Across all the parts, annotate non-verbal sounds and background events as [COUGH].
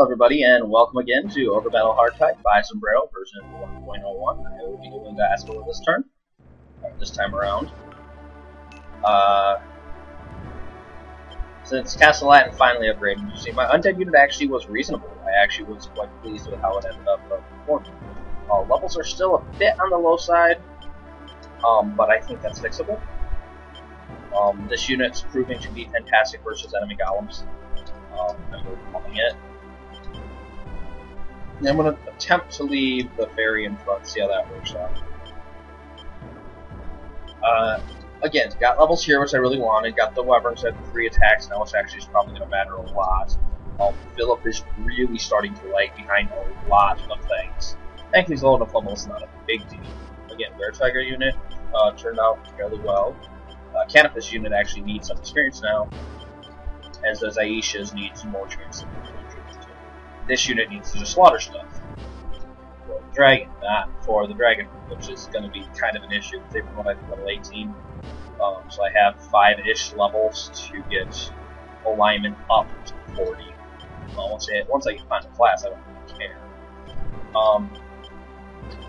Hello everybody and welcome again to Ogre Battle Hardtype by Zombreo version 1.01. I will be doing the Asper this turn, this time around. Uh, since Castellan finally upgraded, you see my undead unit actually was reasonable. I actually was quite pleased with how it ended up uh, performing. Uh, levels are still a bit on the low side, um, but I think that's fixable. Um, this unit's proving to be fantastic versus enemy golems. Um, and we're it. I'm going to attempt to leave the ferry in front, see how that works out. Uh, again, got levels here, which I really wanted. Got the Wyverns at three attacks now, which actually is probably going to matter a lot. Um, Philip is really starting to lag behind a lot of things. Thankfully, he's low enough level, not a big deal. Again, Bear Tiger unit uh, turned out fairly well. Uh, Canopus unit actually needs some experience now, as does Aisha's needs more experience this unit needs to just slaughter stuff. For the dragon, not for the dragon, which is going to be kind of an issue. I think level 18. Um, so I have five-ish levels to get alignment up to 40. Well, once I, once I find a class, I don't really care. Um,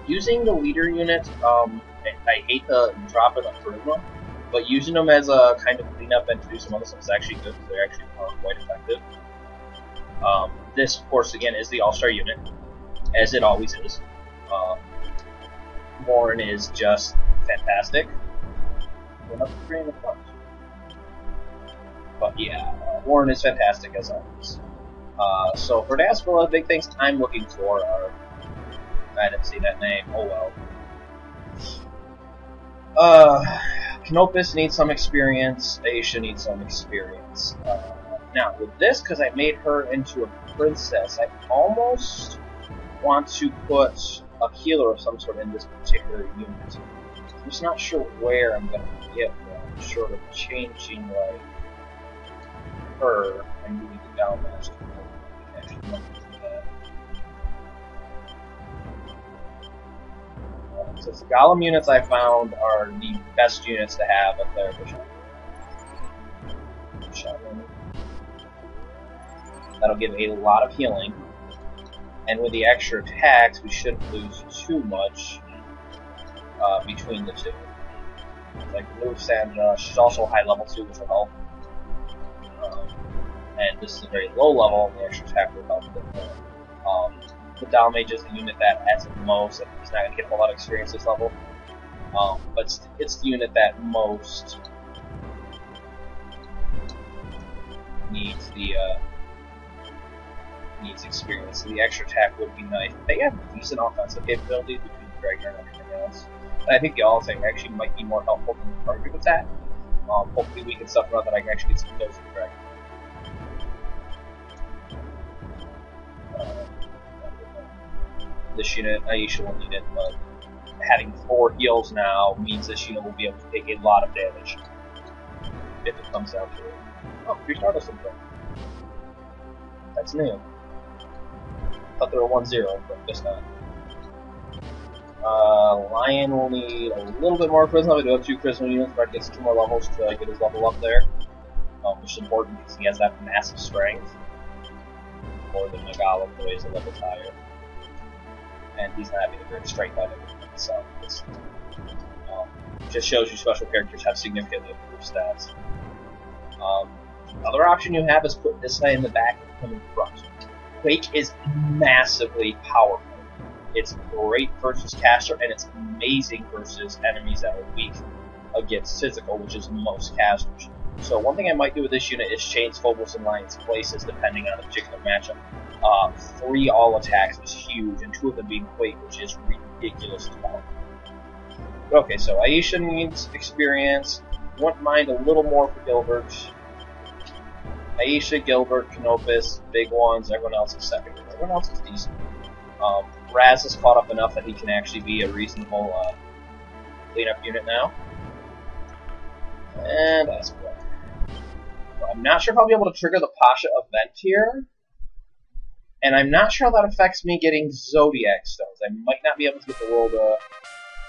using the leader unit, um, I, I, hate the drop the charisma, but using them as a kind of cleanup and to do some other stuff is actually good because they're actually quite effective. Um, this, of course, again, is the All-Star unit, as it always is. Uh, Warren is just fantastic. But yeah, uh, Warren is fantastic as always. Uh, so for the big things I'm looking for are. I didn't see that name. Oh well. Uh, Canopus needs some experience. Aisha needs some experience. Uh, now, with this, because I made her into a princess, I almost want to put a healer of some sort in this particular unit. I'm just not sure where I'm going to get one, short of changing, like, her and moving the down master. The Golem units I found are the best units to have at their Shaman. That'll give a lot of healing. And with the extra attacks, we shouldn't lose too much uh, between the two. Like move Sandra, she's also high level too, which will help. Um, and this is a very low level, and the extra attack will help. Um, the Dalmage is the unit that has the most, and he's not going to get a lot of experience this level. Um, but it's, it's the unit that most needs the uh, needs experience, so the extra attack would be nice. They have decent offensive capabilities between Dragon and everything else. And I think the all thing actually might be more helpful than the target attack. Um, hopefully we can suffer out that I can actually get some kills with Dragon. Uh, this unit, Aisha will need it, but having four heals now means this unit will be able to take a lot of damage. If it comes down to it. Oh, free Stardust That's new thought they were 1-0, but guess not. Uh, Lion will need a little bit more charisma. We do have two charisma units, but gets two more levels to get his level up there, um, which is important because he has that massive strength. More than Megala, who is a level higher. And he's not having a great strength on so it's, um, just shows you special characters have significantly improved stats. Um, option you have is put this guy in the back and him in front. Quake is massively powerful. It's great versus caster, and it's amazing versus enemies that are weak against physical, which is most casters. So one thing I might do with this unit is change Phobos and Lion's places depending on the particular matchup. Uh, three all attacks is huge, and two of them being Quake, which is ridiculous as well. Okay, so Aisha needs experience. Wouldn't mind a little more for Gilbert. Aisha, Gilbert, Canopus, big ones. Everyone else is second. Everyone else is decent. Um, Raz has caught up enough that he can actually be a reasonable uh, cleanup unit now. And good. I'm not sure if I'll be able to trigger the Pasha event here. And I'm not sure how that affects me getting Zodiac Stones. I might not be able to get the world, uh,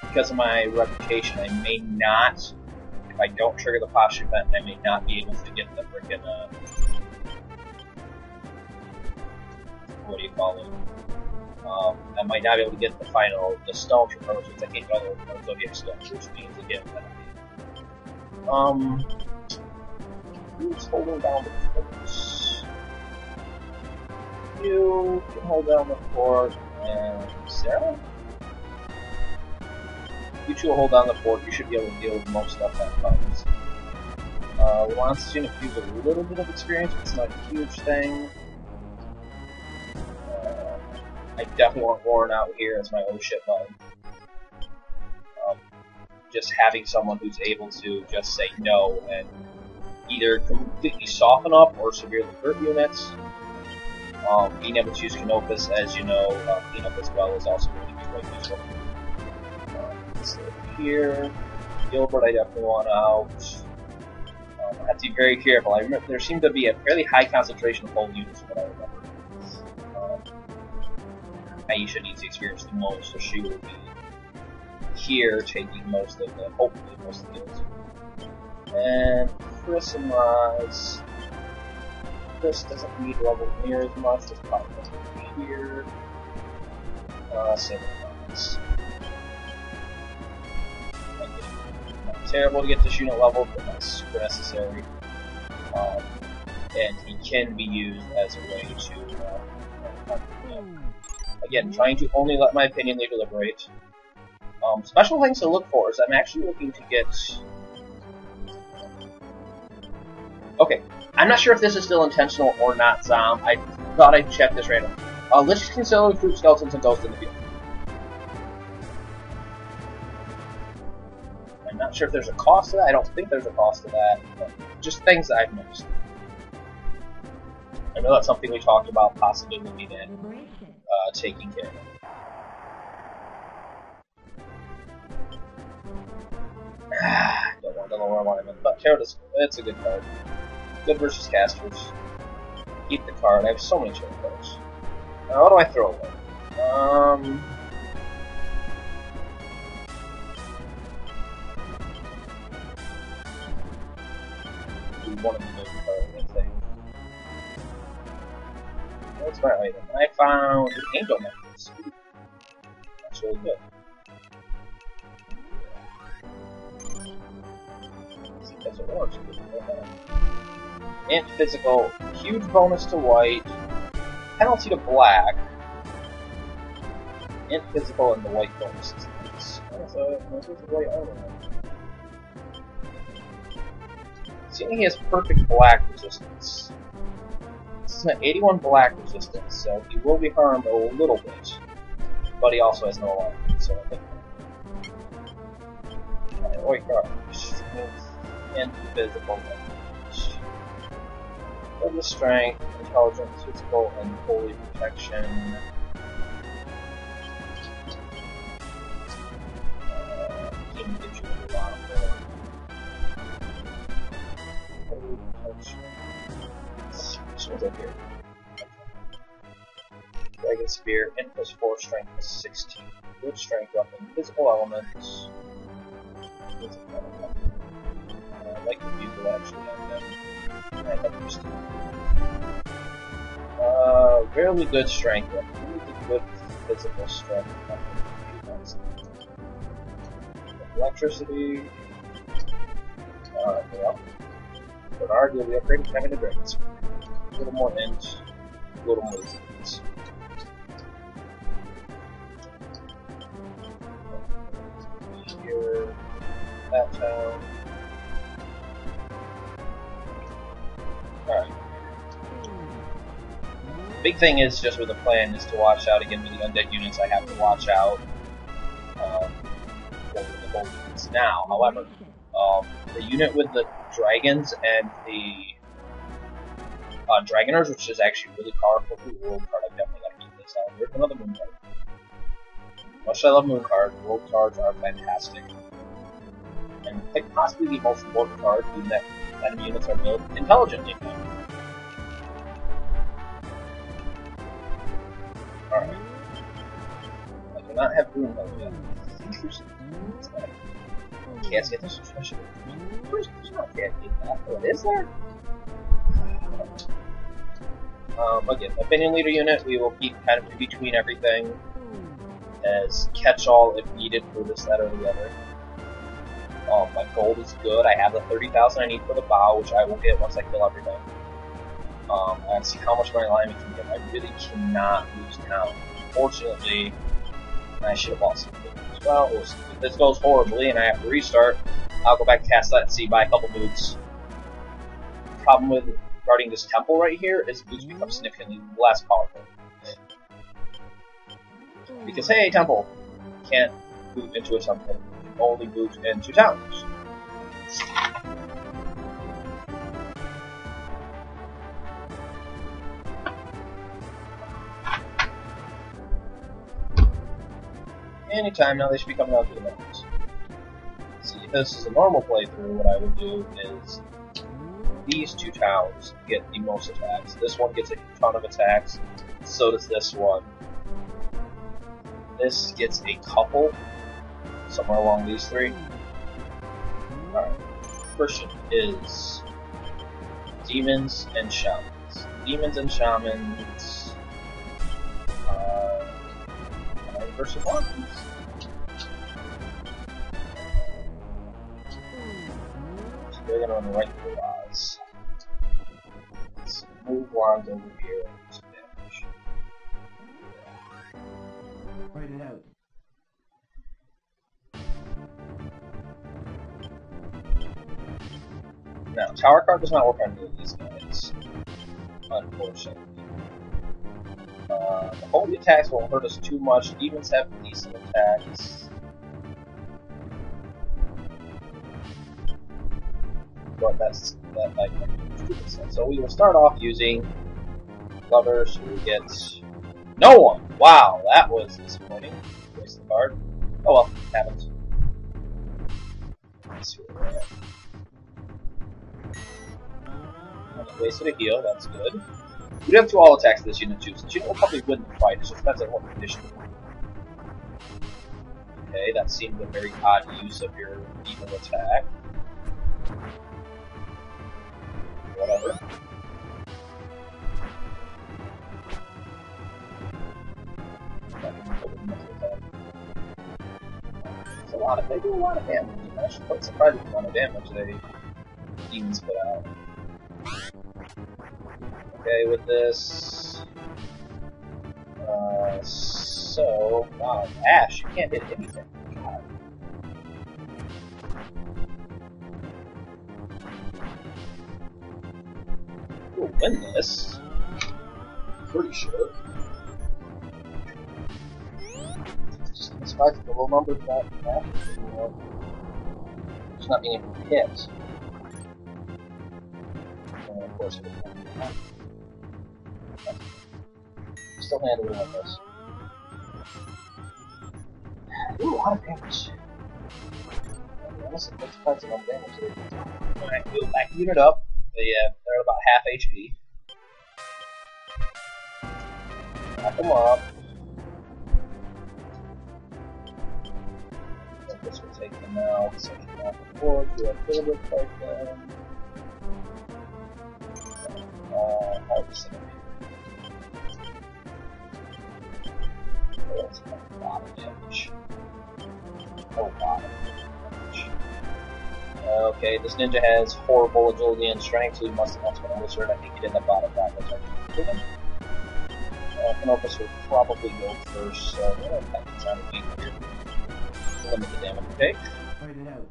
because of my reputation, I may not if I don't trigger the Pasha event, I may not be able to get the freaking, uh, what do you call it? Um, I might not be able to get the final, the stone from since I can't get all the Zodiac stones, which means again that Um, who's holding down the fort? You can hold down the fort, and Sarah? You two hold down the fort, you should be able to deal with most stuff that comes. Uh, Unit use a little bit of experience, but it's not a huge thing. Uh, I definitely want Warren out here as my oh shit button. Um, just having someone who's able to just say no and either completely soften up or severely hurt units. Um, being able to use Canopus, as you know, uh, cleanup as well is also going to be quite useful. Here, Gilbert I definitely want out. I have to be very careful. I remember there seemed to be a fairly high concentration of whole units from what I remember. Um, Aisha needs to experience the most, so she will be here taking most of the, hopefully most of the kills. And Chris and Roz. Chris doesn't need level near as much, just probably here. Uh, same with terrible to get this unit level, but that's super necessary. Um, and he can be used as a way to, uh, again, trying to only let my opinion lead deliberate. Um, special things to look for is I'm actually looking to get... Okay, I'm not sure if this is still intentional or not, Zom. I thought I'd check this randomly. Uh, let's just consider fruit skeletons and ghosts in the field. Sure if there's a cost to that. I don't think there's a cost to that. But just things that I've noticed. I know that's something we talked about possibly looking at uh, taking care of. [SIGHS] don't want to know where I want him, but Tarot is it's a good card. Good versus casters. Keep the card. I have so many tarot cards. Now, what do I throw away? Um. One of the most important things. What's my item? I found an angel necklace. That's really good. That's what orange Int physical, huge bonus to white, penalty to black, int physical, and the white bonus is nice. So, this is white armor. Seeing he has perfect black resistance. This is an 81 black resistance, so he will be harmed a little bit. But he also has no alarm, so I think. Oh, Alright, white. Invisible damage. Double strength, intelligence, physical, and holy protection. Uh, Dragon Spear, int plus 4, strength plus 16. Good strength weapon, physical elements. Uh, I like the bugle actually on them. And up Uh, fairly good strength weapon. Really good physical strength weapon. Electricity. Uh, yeah. But arguably upgraded a Dragon Spear a little more inch, a little more resistance. Here, that town. Alright. Big thing is just with the plan is to watch out again with the undead units. I have to watch out um, for the units now. However, um, the unit with the dragons and the uh, Dragoners, which is actually really powerful. Ooh, world card, I definitely gotta keep this out. There's another moon card. Much I love moon cards, world cards are fantastic. And like, possibly the most important card, being that enemy units are built intelligently. Alright. I do not have Mode yet. Can't get this special. There's not can't get that. Oh, is there? Um, again, opinion leader unit, we will keep kind of in between everything as catch-all if needed for this, that, or the other. Um, my gold is good. I have the 30,000 I need for the bow, which I will get once I kill everything. Um, see how much my alignment can get. I really cannot lose town. Unfortunately, I should have bought some as well. If this goes horribly and I have to restart, I'll go back to Castlet and see buy a couple boots. Problem with guarding this temple right here is boots become significantly less powerful. Because hey, temple, can't boot into a temple. Only boot into towns. Anytime now they should be coming out to the mountains. See, if this is a normal playthrough, what I would do is these two towns get the most attacks. This one gets a ton of attacks, so does this one. This gets a couple, somewhere along these three. Alright, question is demons and shamans. Demons and shamans uh, versus ones. So they're gonna run right through Oz. Let's move wands over here and do some damage. Write it out. Now, tower card does not work on any of these guys, unfortunately. The holy attacks won't hurt us too much. Demons have decent attacks. But that's that like. So we will start off using lovers who get no one. Wow, that was disappointing. Waste the card. Oh well, happens. We're. Wasted a heal, that's good. Do have two all attacks this unit too, this unit will probably win the fight, it just depends on what condition. Okay, that seemed a very odd use of your evil attack. Whatever. It's a lot of, they do a lot of damage. I'm actually quite surprised with the amount of damage they demons put out. Okay, with this. Uh, so, wow, Ash, you can't hit anything. We'll win this. Pretty sure. Just despite the low numbers that Ash is not being able to hit. And of course, Still handling on this. Ooh, a lot of damage. Alright, we'll back the unit up. Yeah, they're at about half HP. Back them up. This will take them out, forward, do a little bit like them. Uh, harvest enemy. That's a lot of damage. A lot of damage. Okay, this ninja has horrible agility and strength, so he must have been a wizard. I think he did the bottom back. That's right. Uh, Canopus will probably go first, so I'm going to attack the sound of weak here. Limit the damage, okay? Write it out.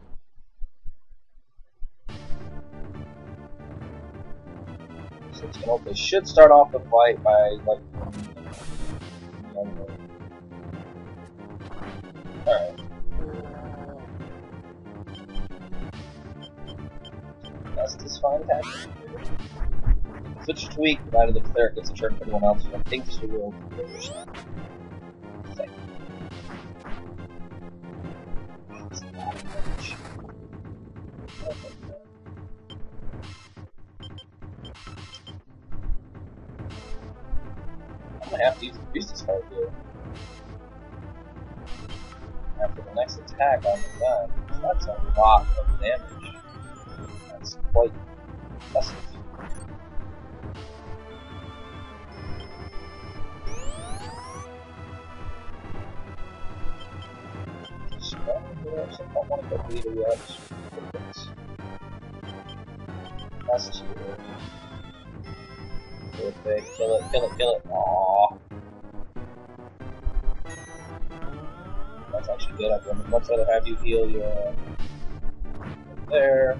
So Canopus should start off the fight by, like, Alright. That's this fine attack. Switch tweak, provided the cleric gets a turn for anyone else who thinks she will attack on the gun, that's a lot of damage. That's quite you heal your. There.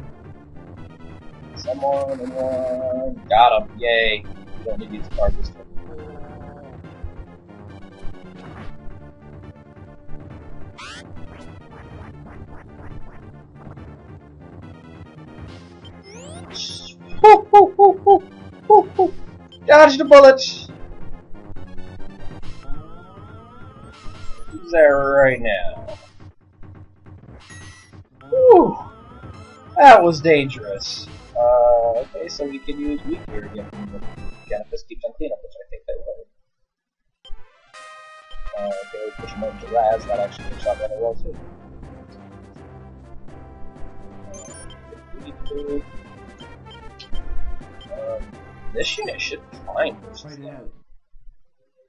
Someone, anyone. Got him. Yay. You don't need this. Dodge the bullets! Who's there right now? That was dangerous. Uh, okay, so we can use weak here again. Again, if this keeps on cleanup, which I think they will. Uh, okay, we push him over to Raz, that actually works out rather well too. Um, this unit should be fine versus them. out.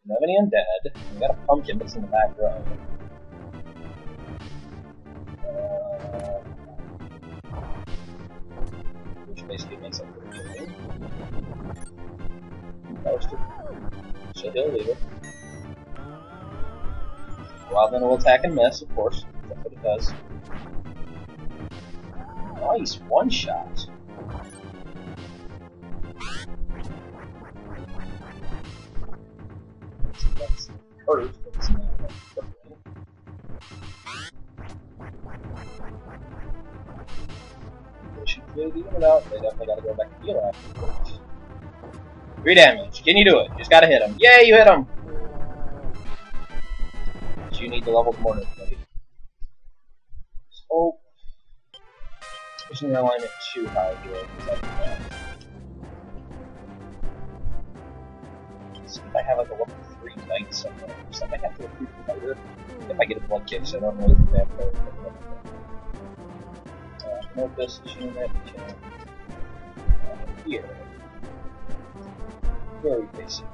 Don't have any undead. We got a pumpkin that's in the back row. Which basically makes up for the. So he'll leave it. Will attack and miss, of course. That's what it does. Nice one shot. That's hurt, They the. They definitely gotta go back heal afterwards. Three damage. Can you do it? Just gotta hit him. Yay, you hit him! But you need the levels more than buddy. So, pushing your alignment too high here. See if I have like a level 3 knight somewhere. Or something I have to recruit a fighter. If I get a blood kick, so I don't know really do that. Uh, promote this unit to uh, here. Very basic.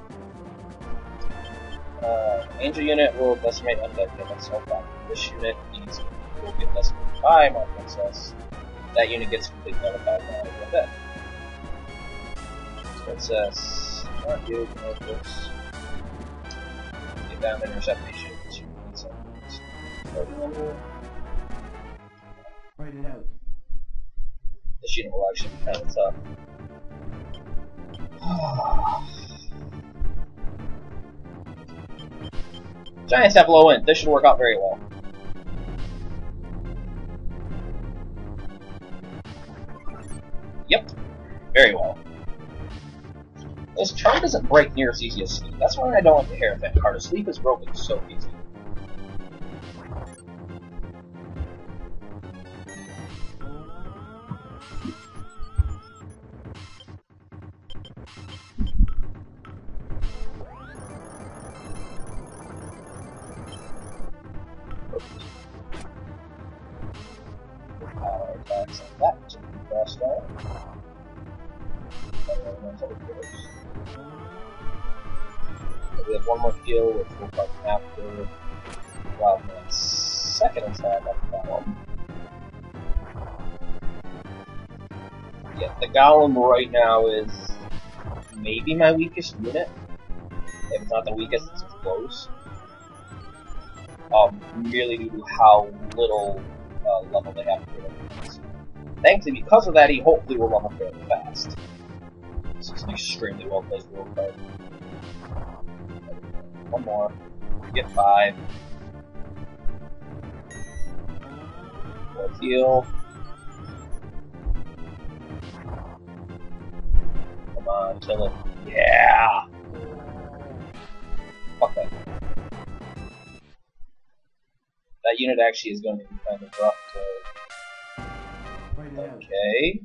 Uh, Angel unit will decimate undead units, no problem. This unit needs will get decimated by my princess. That unit gets completely nullified by undead. Princess, not you, promote this. Get down and intercept these units. You need some. Fight it out. This unit will actually be kind of tough. [SIGHS] Giants have low end. This should work out very well. Yep. Very well. This chart doesn't break near as easy as sleep. That's why I don't like the Hierophant card. Sleep is broken so easy. We have one more kill, which will come after Wildman's second attack on the Golem. Yeah, the Golem right now is maybe my weakest unit. If it's not the weakest, it's close. Um, merely due to how little uh, level they have to get. Thankfully, because of that, he hopefully will level fairly fast. This is an extremely well placed world card. One more. Get five. More heal. Come on, kill it. Yeah! Fuck that. That unit actually is going to be kind of rough to. Okay.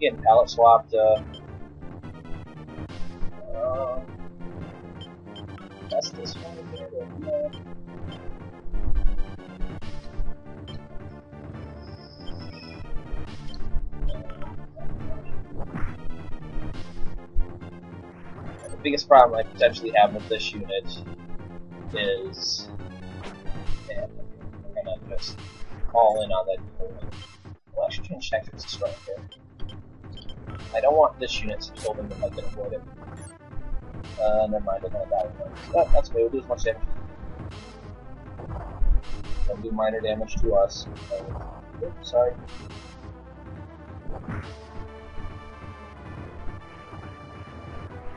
Getting palette swapped, uh. Uh. That's this one. The biggest problem I potentially have with this unit is. We're gonna just all in on that unit. Well, I should change tactics to strike here. I don't want this unit to kill them if I can avoid it. Uh, never mind, they're gonna die. But that's okay, we'll do as much damage They'll do minor damage to us. Oops, sorry.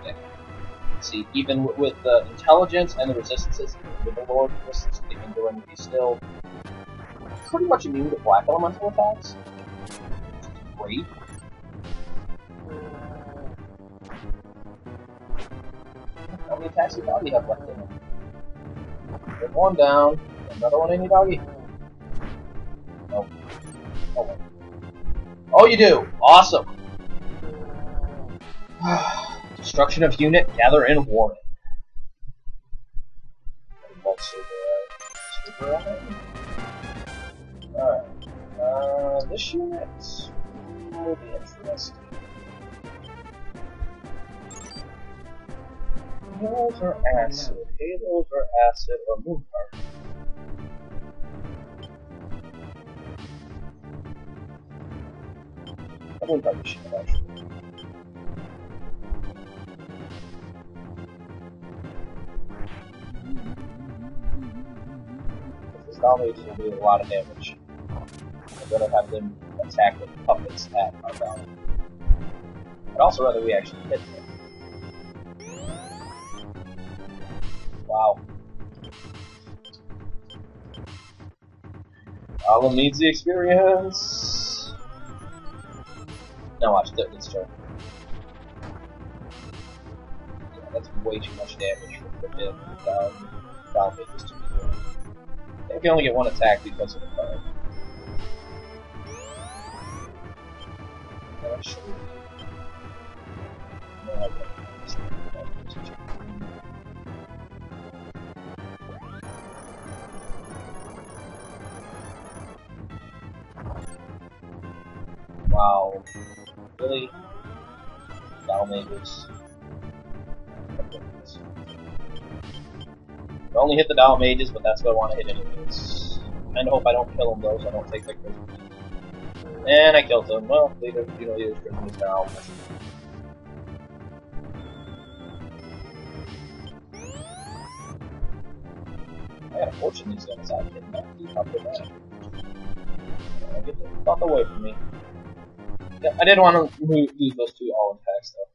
Yeah. See, even with, the intelligence and the resistances, with the lower resistance they can do, and he's still pretty much immune to black elemental attacks. Great. How many attacks do Doggy have left in him? Get one down. Another one in you, Doggy? Nope. Oh, oh, you do! Awesome! [SIGHS] Destruction of unit, gather in warning. Alright. Uh, this unit will be interesting. Halos are acid. Halos are acid or moon card. I card should actually. Will do a lot of damage. I'm gonna have them attack with puppets at our valley. I'd also rather we actually hit them. Wow. Alan needs the experience. Now watch this turn. Yeah, that's way too much damage for the him down down mages to be doing. They can only get one attack because of the card. Actually. Dalmages. I only hit the Dow Mages, but that's what I want to hit anyways. Kinda hope I don't kill them though, so I don't take their Christmas. And I killed them. Well, leader, you know, leader's Christmas now. I got a fortune these guys out getting that. Uh, get the fuck away from me. Yeah, I didn't want to lose those two all attacks though.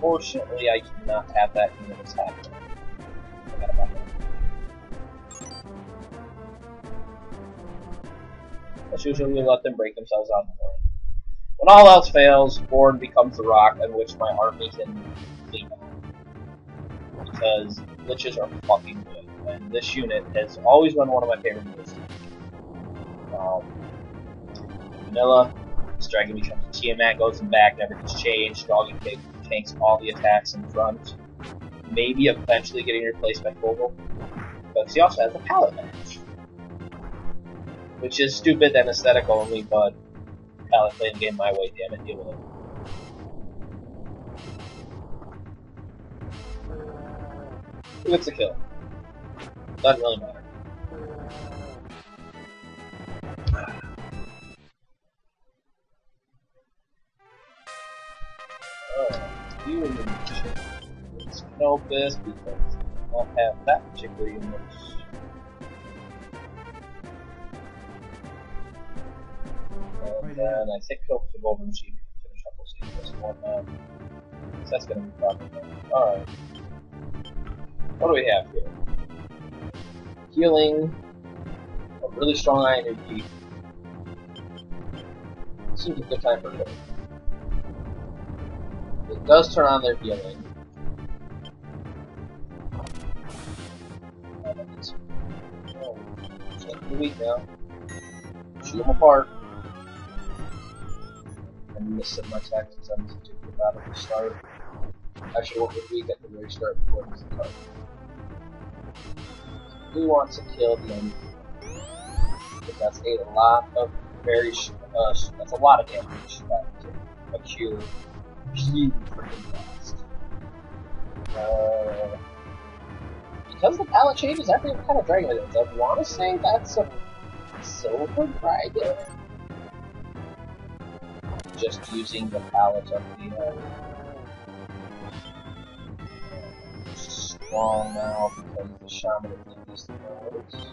Fortunately, I cannot have that unit attack. I gotta back. Let's usually let them break themselves out in morning. When all else fails, Born becomes the rock on which my army can lean on. Because Liches are fucking good, and this unit has always been one of my favorite units. Um, vanilla, this dragon becomes Tiamat, goes in back, never gets changed, Doggy Pig tanks all the attacks in front, maybe eventually getting replaced by Fogel, but he also has a palette match. Which is stupid and aesthetic only, but palette playing the game my way, damn it, deal with it. Who gets a kill? Doesn't really matter. You and the Let's know this because I don't have that particular unit. And then I think Cope's a Golden Machine can finish up see this one. Um, so that's gonna be problem. Alright. What do we have here? Healing, a really strong eye energy. Seems a good time for it. It does turn on their healing. Weak now. Shoot them apart. And miss my tactics on this particular battle to start. Actually, what was weak at the very start before the card. Who wants to kill the enemy? Because that's a lot of very, uh, that's a lot of damage. That a cure, freaking fast. Uh, because the palette changes, think kind of dragon it is. I want to say that's a silver dragon. Just using the palette of the uh, strong now because the shaman of these nodes.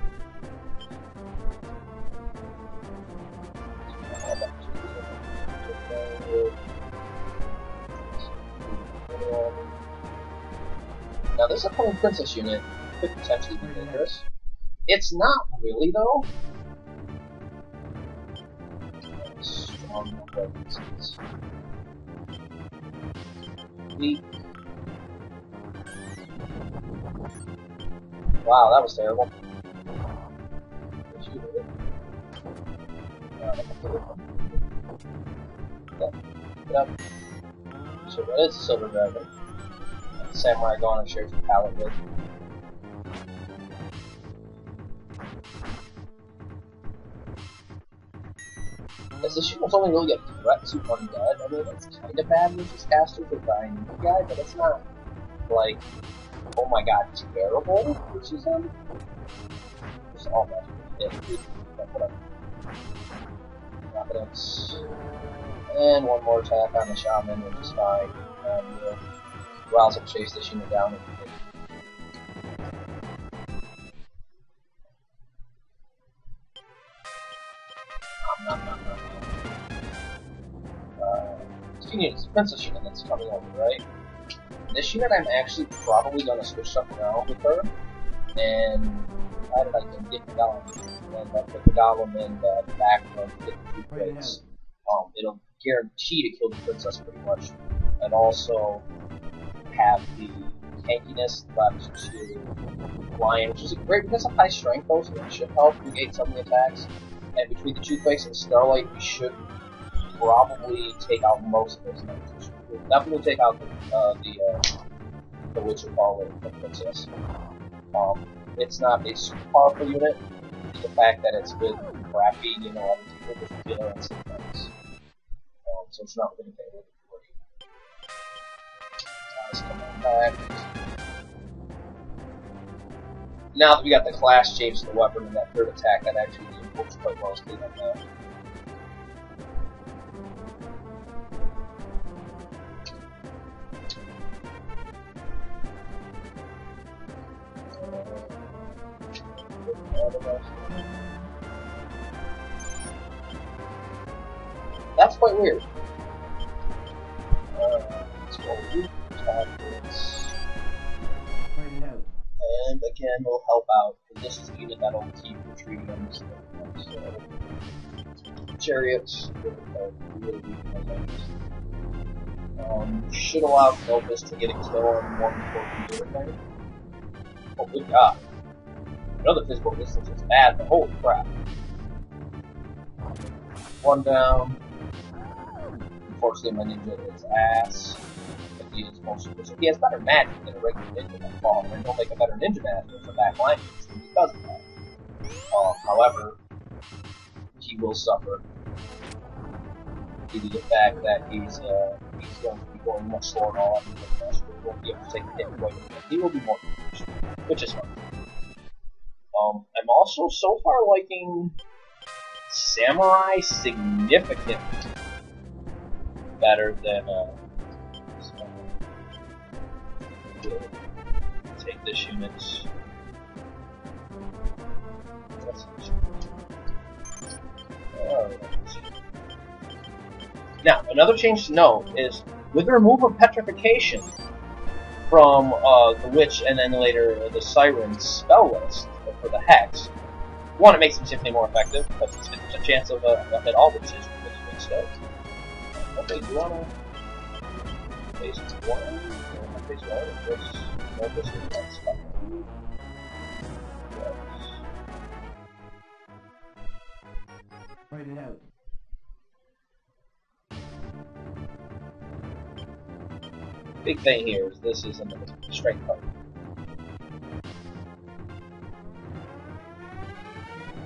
This upcoming princess unit could potentially be dangerous. It's not really though. Strong. Weak. Wow, that was terrible. Up. So that is a silver dragon. Samurai Gone shares the palette with. As the shipment's only really a threat to undead, I mean, it's kind of bad versus casters with dying guy, but it's not like, oh my god, terrible versus him. It's all that. And one more attack on the shaman, which is fine. Um, yeah. Rouse will chase this unit down. Nom, nom, nom, nom, nom. Uh, Princess unit that's coming over, right? This unit I'm actually probably going to switch something around with her. And how did I get the golem? And I put the golem in the back to get the two plates. Um, it'll guarantee to kill the princess pretty much. And also have the tankiness left to Lion, which is a great because of high strength though, so it should help negate some of the attacks. And between the two quakes and Starlight, we should probably take out most of those attacks. We'll definitely take out the uh, the uh, the witch call it the princess. Um, it's not a super powerful unit. The fact that it's been crappy, you know, other people just feel and sometimes. Um, so it's not really anything On back. Now that we got the class change to the weapon and that third attack, that actually works quite well clean up now. That's quite weird. Uh, And again, we'll help out, because this is the that'll keep on this thing. So, chariots. Um, should allow Clovis to get a kill on one before we do. Oh, good god. Another physical distance is bad, but holy crap. One down. Unfortunately, my ninja is ass. So he has better magic than a regular ninja by far, and he'll make a better ninja master for back line because of that. Um, however, he will suffer due to the fact that he's uh, he's going to be going much slower and all that. He won't be able to take the hit away from him. He will be more confused, which is fine. Um, I'm also so far liking Samurai significantly better than uh, take this unit. Now, another change to note is with the removal of petrification from uh, the witch and then later the siren spell list for the hex. One, it makes them simply more effective, but it's a chance of a, a hit all witches with big stuff. Okay, do you wanna face one? One, this, no, this is. Yes. Write it out. Big thing here is this isn't a strength card.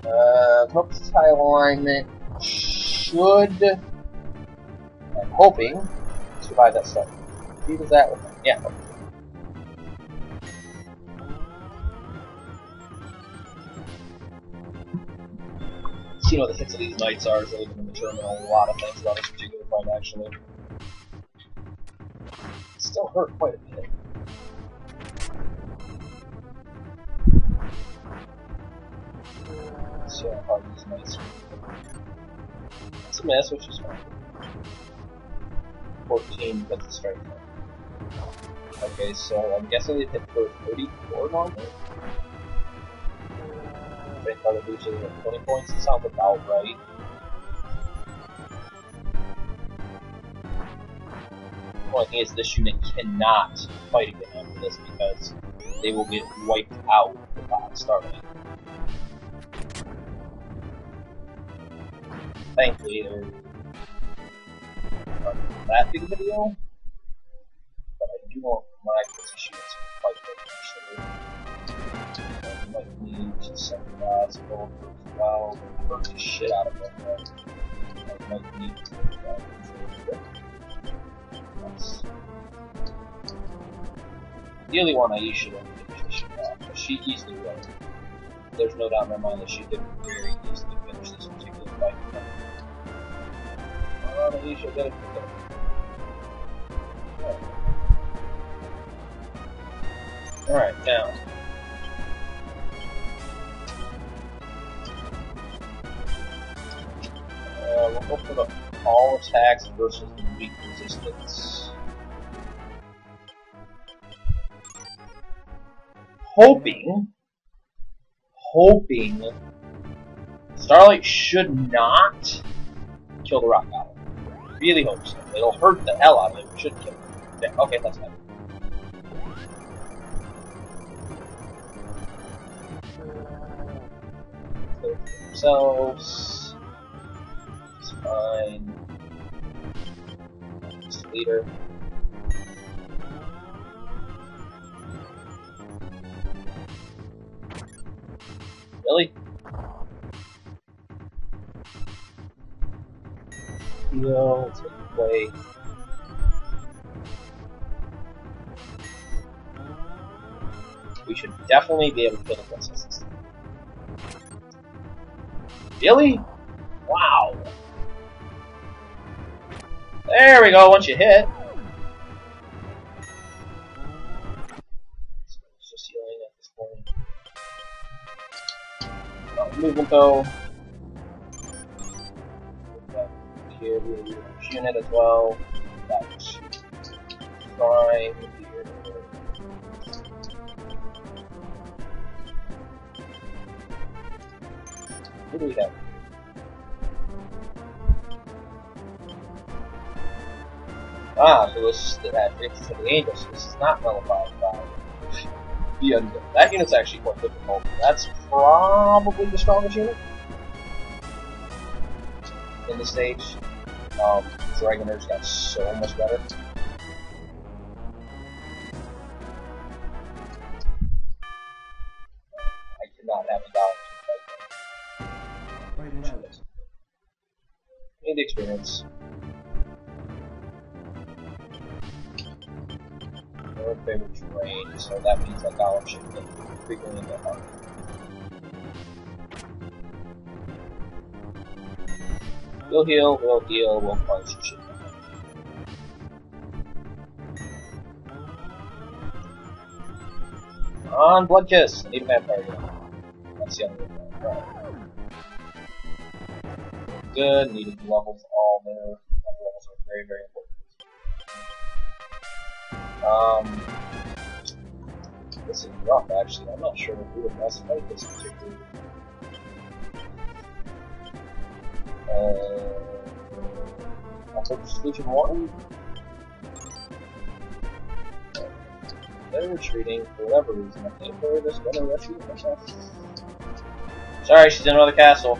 Uh, Focus high alignment should, I'm hoping, survive that stuff. Who does that like? Yeah. See what the hits of these knights are, so they can determine a lot of things about this particular fight, actually. It Still hurt quite a bit. So how hard these knights. It's a mess, which is fine. 14 gets the strike. Okay, so I'm guessing they hit for 34 normally. Strength card loses at 20 points. It sounds about right. The only thing is, this unit cannot fight again this because they will get wiped out without starting. Thankfully, they're that big of a deal. I want my position to fight them initially. I might need to send last gold as well, hurt the shit out of them. Uh, I might need to do that. That's Ideally, one Aisha should finish off, but she easily will. There's no doubt in my mind that she could very easily finish this particular fight. Oh, Aisha, get it, get it. Alright, now. Uh, we'll go for the all attacks versus the weak resistance. Hoping, hoping, Starlight should not kill the Rock Goblin. Really hope so. It'll hurt the hell out of it. It should kill it. Okay, that's fine. Clear themselves. It's fine. Just leader. Really? Heal, take away. We should definitely be able to kill the princesses. Really? Wow. There we go, once you hit. Uh, movement though. Here, we unit as well. That's fine What do we have? Ah, so this is the the Angels. So this is not nullified by the Undead. That unit's actually quite difficult. That's probably the strongest unit in the stage. Um, Dragoner's got so much better. Experience. Their favorite terrain, so that means that Golem should get frequently. We'll heal, we'll heal, we'll punch shit. On Blood Kiss. Need a vampire. That's the other one. Good. Needed levels all there. The levels are very, very important. Um, this is rough, actually. I'm not sure who would best fight this particular. Uh, I hope Legion 1? They're retreating for whatever reason. I think they're just gonna retreat themselves. Sorry, she's in another castle.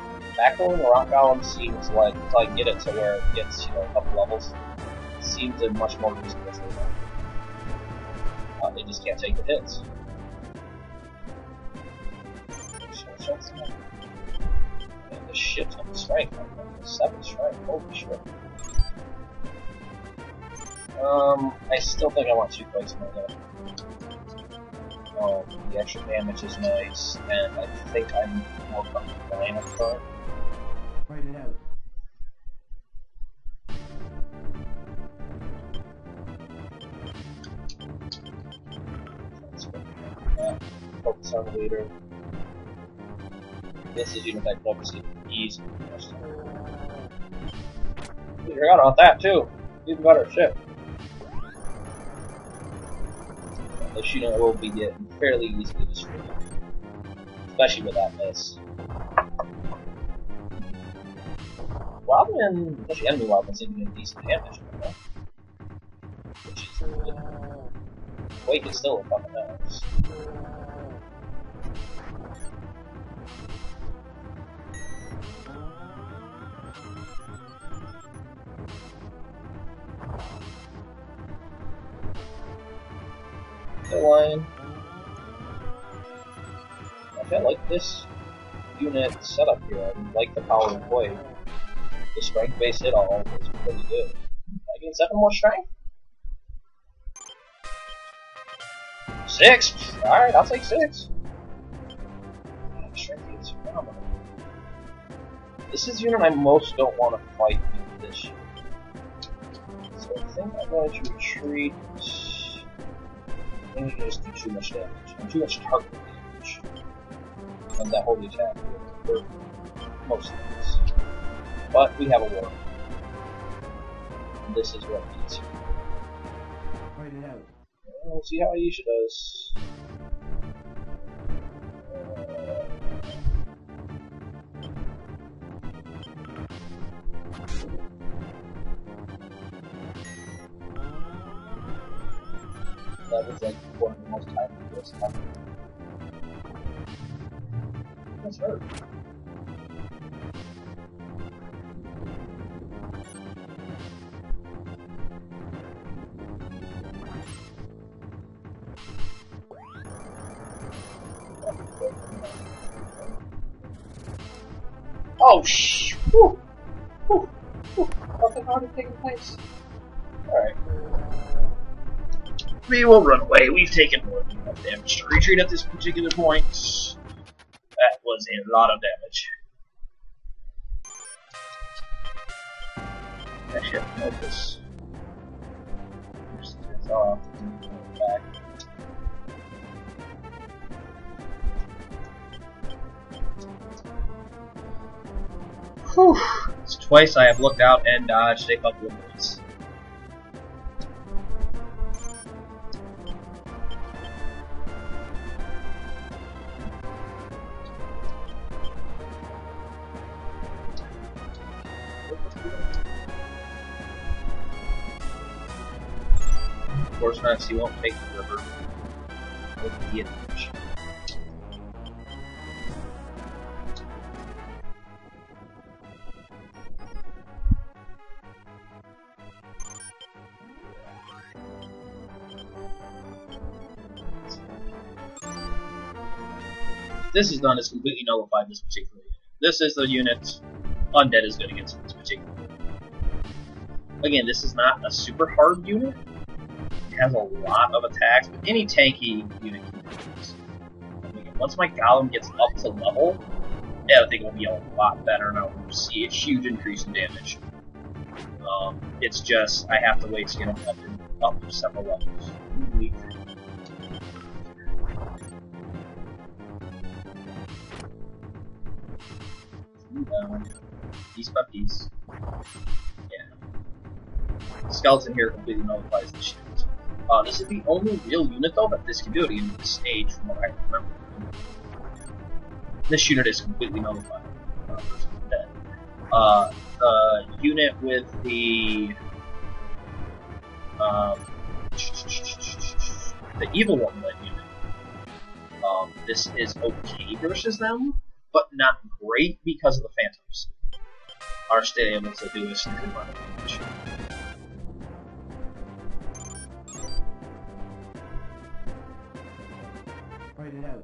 Is backroom rock golem seems like until I get it to where it gets you know a couple levels, seems a much more reasonable thing. Uh, they just can't take the hits. And the shit ton of strength. Seven strength. Holy shit. Um, I still think I want two plates more though. Um, the extra damage is nice, and I think I'm more comfortable playing up front. Write it out. Focus on the leader. This is that focus easy. We forgot about that too. Even better shit. This unit will be getting fairly easily destroyed. Especially with that miss. Wildman, especially enemy Wildman, seem to get decent damage. Right? Which is uh, good. Quake is still a fucking ass. The line. I like this unit setup here. I like the power of Quake. The strength base hit all is pretty good. I gain seven more strength? Six? Alright, I'll take six. Strength is phenomenal. This is the unit I most don't want to fight in this year. So I think I'm going to retreat. I think you just do too much damage. Too much target damage. And that holy attack most. But we have a war. This is what needs. Write it out. We'll see how Aisha does. We will run away. We've taken more enough damage to retreat at this particular point. That was a lot of damage. Actually, I have to off. Back. Whew. It's twice I have looked out and dodged a couple of bullets. He won't take the river. With the advantage. this is done, it's completely nullified this particular unit. This is the unit Undead is good against this particular unit. Again, this is not a super hard unit. Has a lot of attacks, but any tanky unit can. Again, once my Golem gets up to level, I think it'll be a lot better, and I'll see a huge increase in damage. Um, it's just I have to wait to get him up, up several levels. Down, piece by piece. Yeah. Skeleton here completely nullifies the shield. Uh, this is the only real unit though that this can do it in this stage from what I remember. This unit is completely nullified. Uh. Uh, the unit with the um, the evil one led unit. Um, this is okay versus them, but not great because of the phantoms. Are still able to do a significant amount out.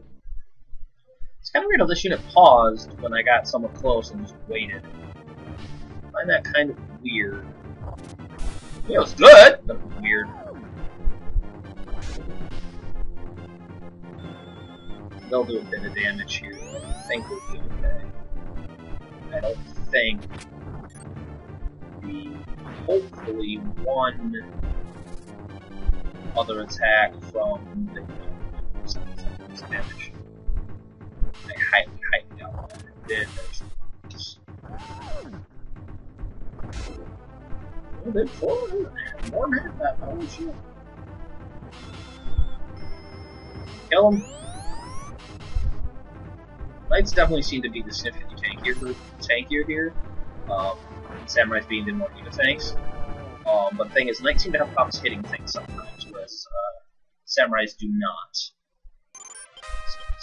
It's kind of weird how this unit paused when I got somewhat close and just waited. I find that kind of weird. It was good, but weird. They'll do a bit of damage here. I think we'll be okay. I don't think the hopefully one other attack from the damage. I highly, highly doubt that did. There's than that. Holy shit. Kill him. Knights definitely seem to be the significantly tankier tankier here. Um, samurais being the more unit tanks. Um, but the thing is, knights seem to have problems hitting things sometimes, whereas uh, samurais do not.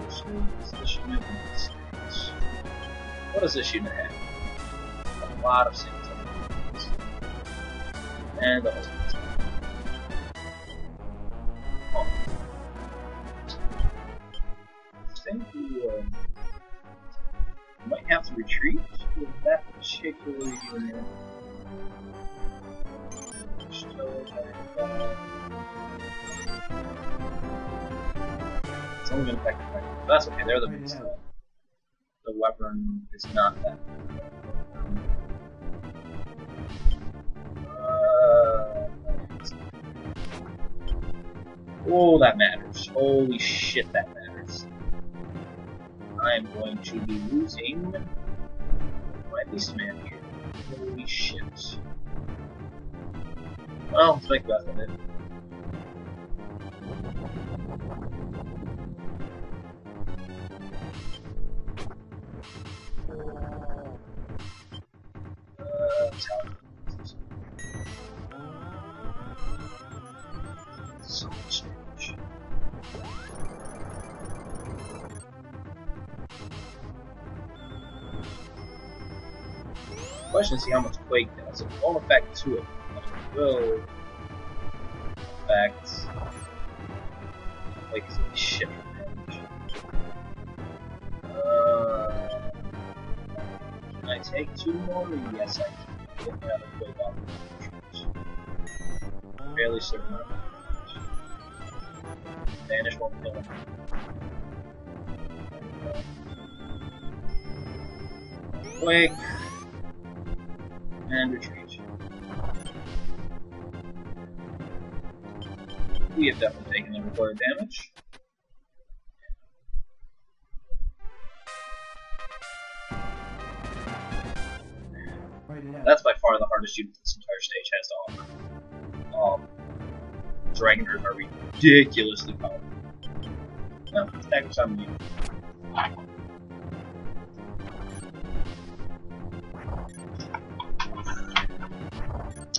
this. What does this unit have? A lot of single. And the husband. Oh. I think we uh, might have to retreat with that particular unit. Still uh, Only gonna affect the weapon. That's okay, they're the threat. The weapon is not that. Uh, oh, that matters. Holy shit, that matters. I'm going to be losing my beast man here. Holy shit. Well, best of it. But it will affect Quake is a shit. Uh, can I take two more? Yes, I can. Get out of Quake off the insurance. Fairly certain. Vanish won't kill him. Quake. for damage. That's by far the hardest unit this entire stage has to offer. Um, Dragoners are ridiculously powerful. Now, attack with.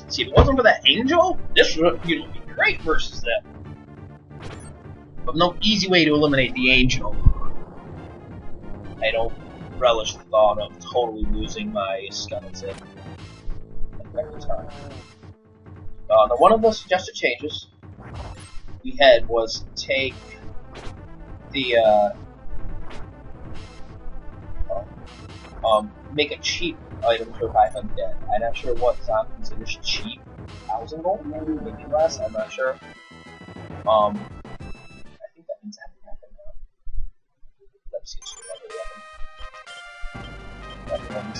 See, if it wasn't for that angel, this unit would be great versus that. But no easy way to eliminate the angel. I don't relish the thought of totally losing my skeleton. Uh, one of the suggested changes we had was take the uh, um, make a cheap item to revive undead. I'm not sure what Zon considers cheap. Thousand gold, maybe, maybe less. I'm not sure. Um, to another weapon.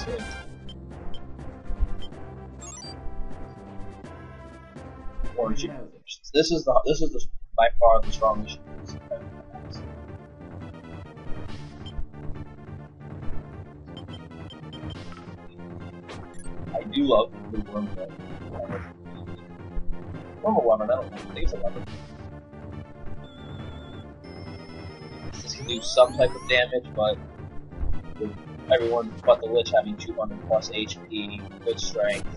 Or cheap conditions. This is the this is the by far the strongest. I do love the worm normal weapon, I don't know if it's a. Can do some type of damage, but with everyone but the Lich having 200 plus HP, good strength.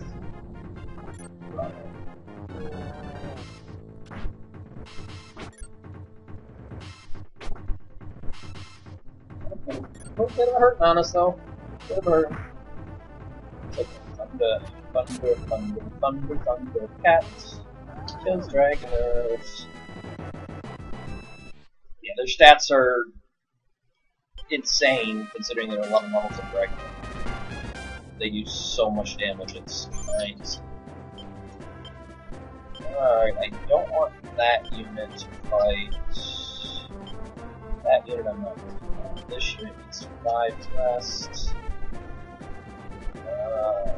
Okay. A bit of a hurt on us though. Bit of a hurt. Okay, thunder, thunder, thunder, thunder, thunder, cats. Kills dragons. Their stats are insane considering they're 11 levels of dragon. They do so much damage, it's nice. Alright, I don't want that unit to fight. That unit I'm not going This unit needs 5 rest. Uh,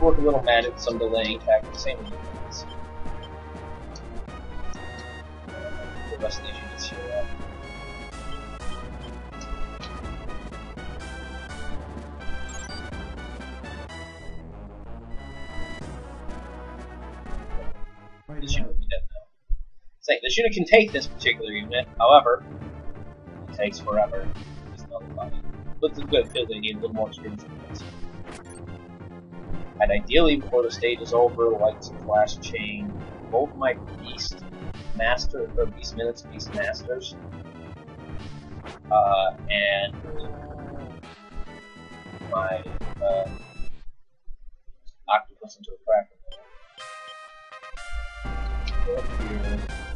work a little magic, some delaying tactics, same units. The rest of these units here. Fight this unit out. be dead now. Say, this unit can take this particular unit, however, it takes forever. It's another fight. But it's good because they need a little more experience. And ideally, before the stage is over, like to flash chain both my beast master or beast minutes, beast masters, uh, and my uh, octopus into a Kraken. Go up here.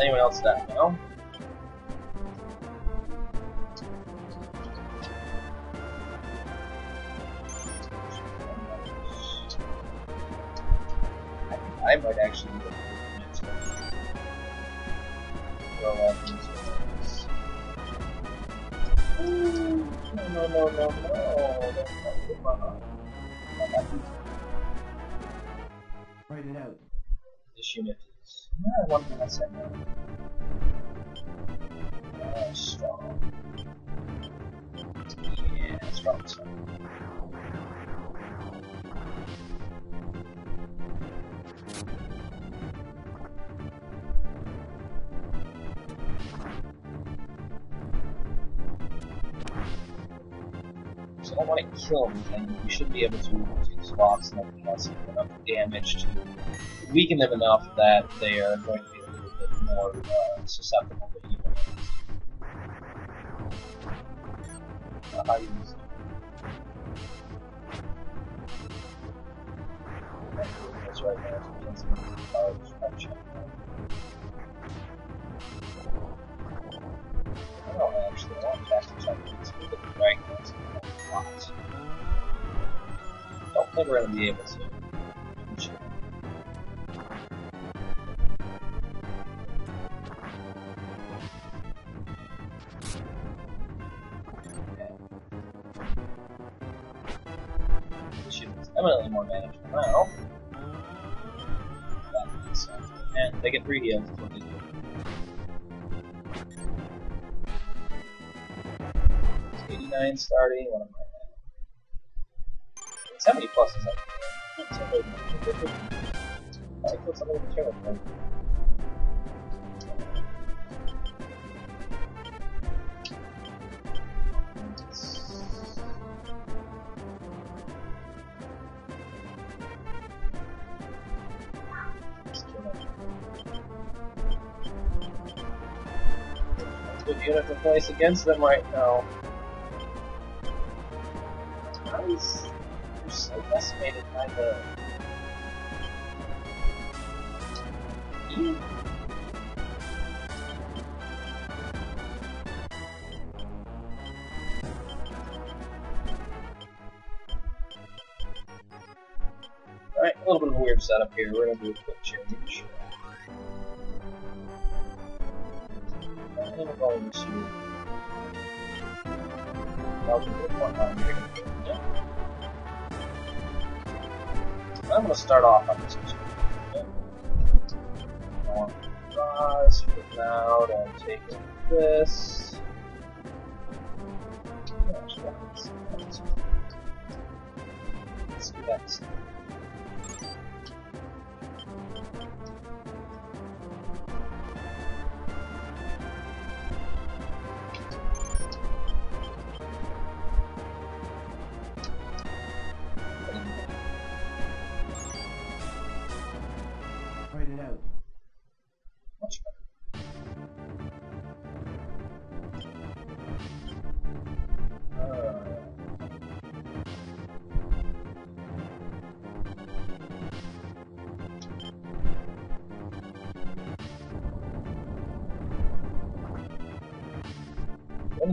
Anyone else that know? I think I might actually need one. Throw out. Ooh, No, no, no, no, no. That's not good. Not that easy. Fight it out. This unit uh, one thing I said. Strong. Yeah, strong. So I want to kill anything. You should be able to take spots and everything else and enough damage to weaken them enough that they are going to be a little bit more uh, susceptible to evil. Uh, right don't actually want to check the dragon ones a lot. Don't think we're going to be able to. Eminently more manageable now. That makes sense. And they get three heals, what they do. It's 89 starting, what am I at? 70 plus is like. I against them right now. Nice. You're so decimated by the. Alright, a little bit of a weird setup here. We're gonna do a quick change. And we're going to. I'm gonna start off on this to take this. Let's do that.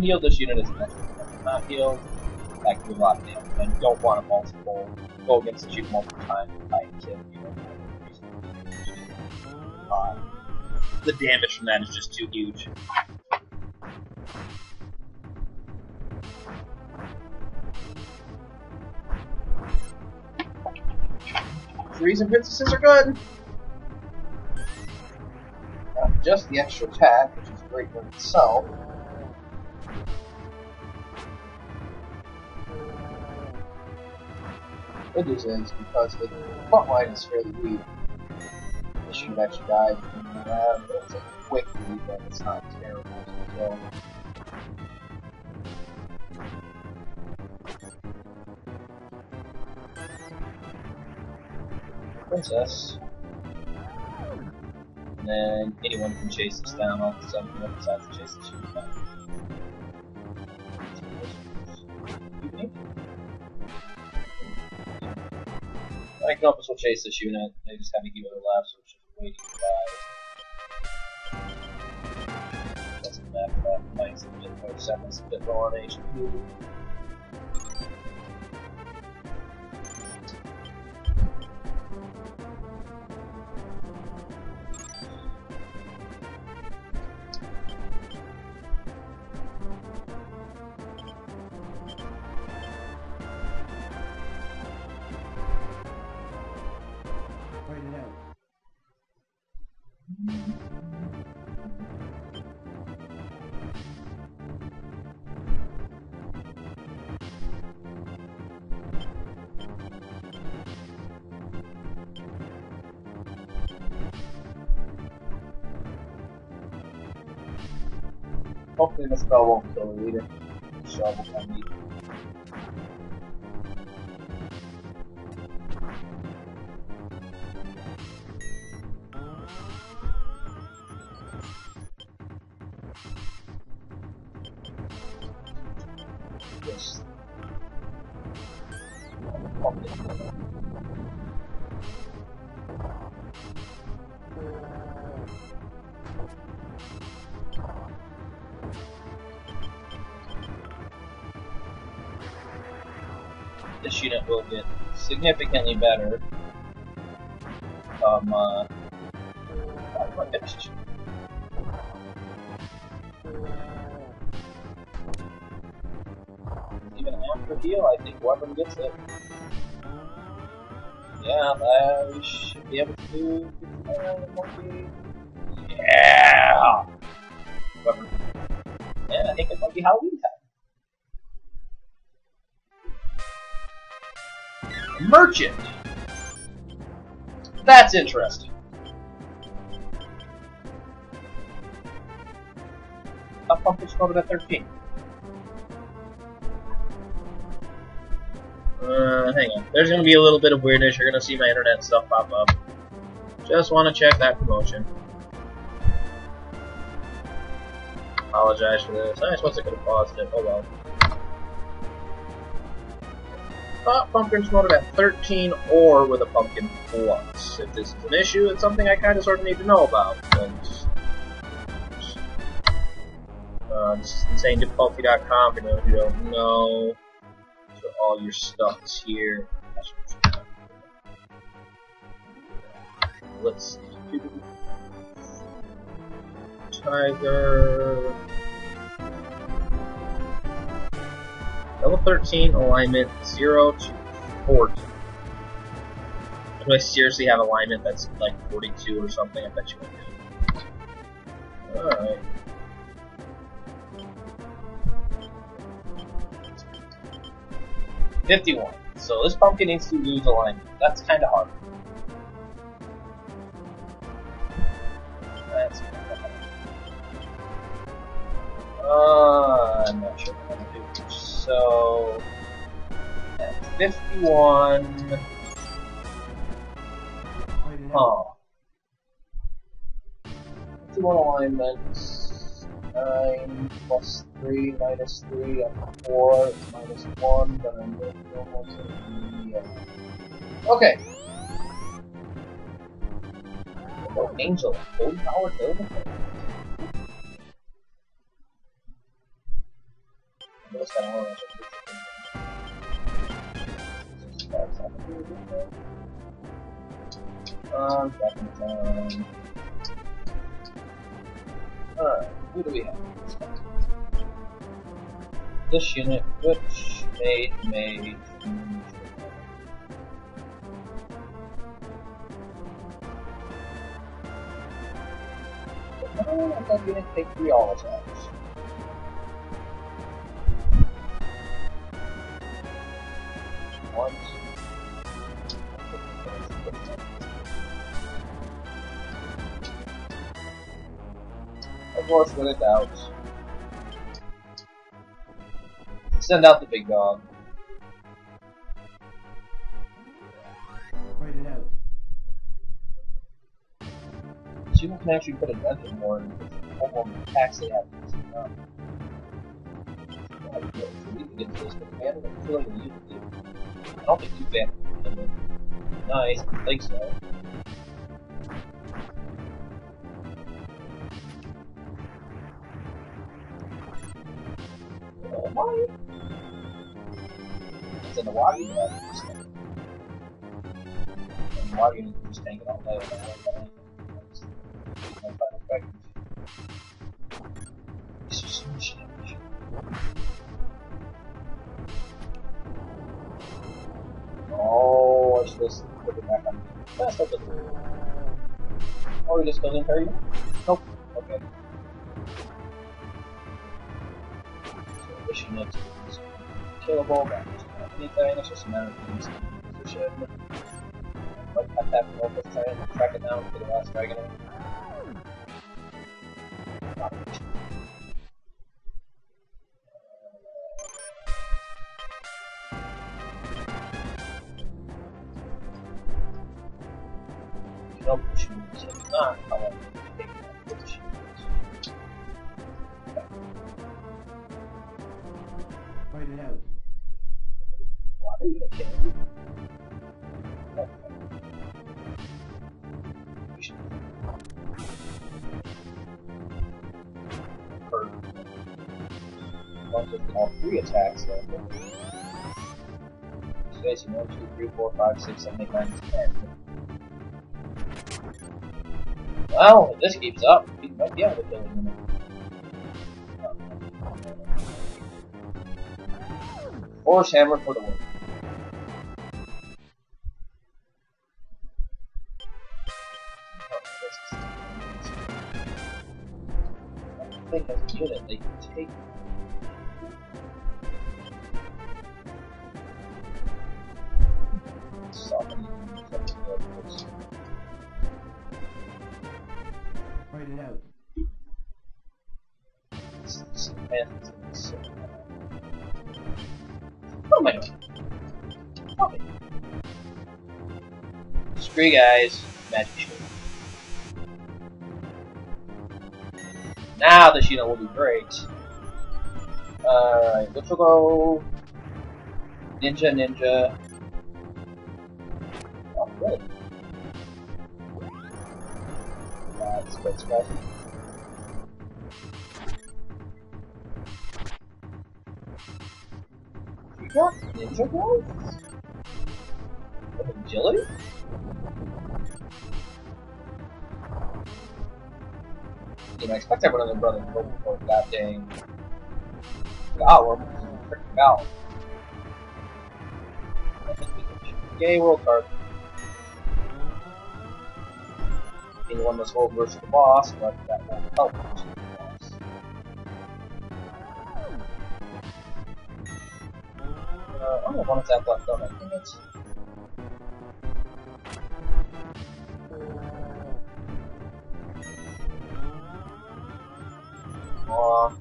Healed, this unit is not, not healed. That can do a lot of damage. And don't want to multiple go against the unit multiple times. I kill you. Uh, the damage from that is just too huge. Freeze and princesses are good. Not just the extra attack, which is great in itself. News is because the front line is fairly weak, the shoot actually died from that, but it's a quick lead and it's not terrible. So Princess. And then anyone can chase this down all of a sudden whoever decides chase down. I think Compass will chase this unit. They just have to keep it left, so it's just waiting to die. That's the map that might a bit more seconds, a bit low on HP. Hopefully the spell won't kill the leader. Shovel can significantly better. Um, uh, I? Even after heal, I think weapon gets it. Yeah, uh, we should be able to do. Yeah! That's interesting. A pumpkin scored at 13. Uh, hang on. There's gonna be a little bit of weirdness. You're gonna see my internet stuff pop up. Just want to check that promotion. Apologize for this. I suppose I could have paused it. Oh well. Thought pumpkin promoted at 13 or with a pumpkin plus. If this is an issue, it's something I kind of sort of need to know about. But, uh, this is insanedifficulty.com for those who don't know. So all your stuff is here. Let's see. Tiger. Level 13, alignment 0 to 40. Do I seriously have alignment that's like 42 or something? I bet you I do. Alright. Fifty-one. So this pumpkin needs to lose alignment. That's kind of hard. That's kind of hard. Uh, I'm not sure So at fifty-one. Fight Huh. Fifty-one alignment. Nine plus three minus three and four minus one, but I'm going to. Okay. Angel, gold power building. Um. Alright, who do we have? This unit, which made made. No, thought unit take three all attacks. Once. Of course, with a doubt. Send out the big dog. Fight it out. So you can actually put a dungeon more in the attacks they have to. So we can get to this, but man, I'm feeling we need to do. I don't think too bad. Nice, I think so. Oh! It's in the water, the water can just tank it all That's the. Oh, we the entire unit? Nope. Okay. So unit is killable, but it's not anything, it's just a of using position. Like, I to focus trying to track it down for the last dragon. Not much. Ah, want to take that troubleshoot. It out. Why are you gonna kill me? One with all three attacks left. He's facing 1, 2, 3, 4, 5, 6, 7, 8, 9, 10. Well, if this keeps up, he might be able to kill him. Force hammer for the win. You guys. Magic shield. Now the shield will be great. Alright, which will go Ninja Ninja. You know, I expect everyone and their brother to go for that dang. God, we're freaking out. I. Yay, world card. Being one must hold versus the boss, but that won't help boss. Uh, I don't know if one attack left on, I Oh, it's. Aw.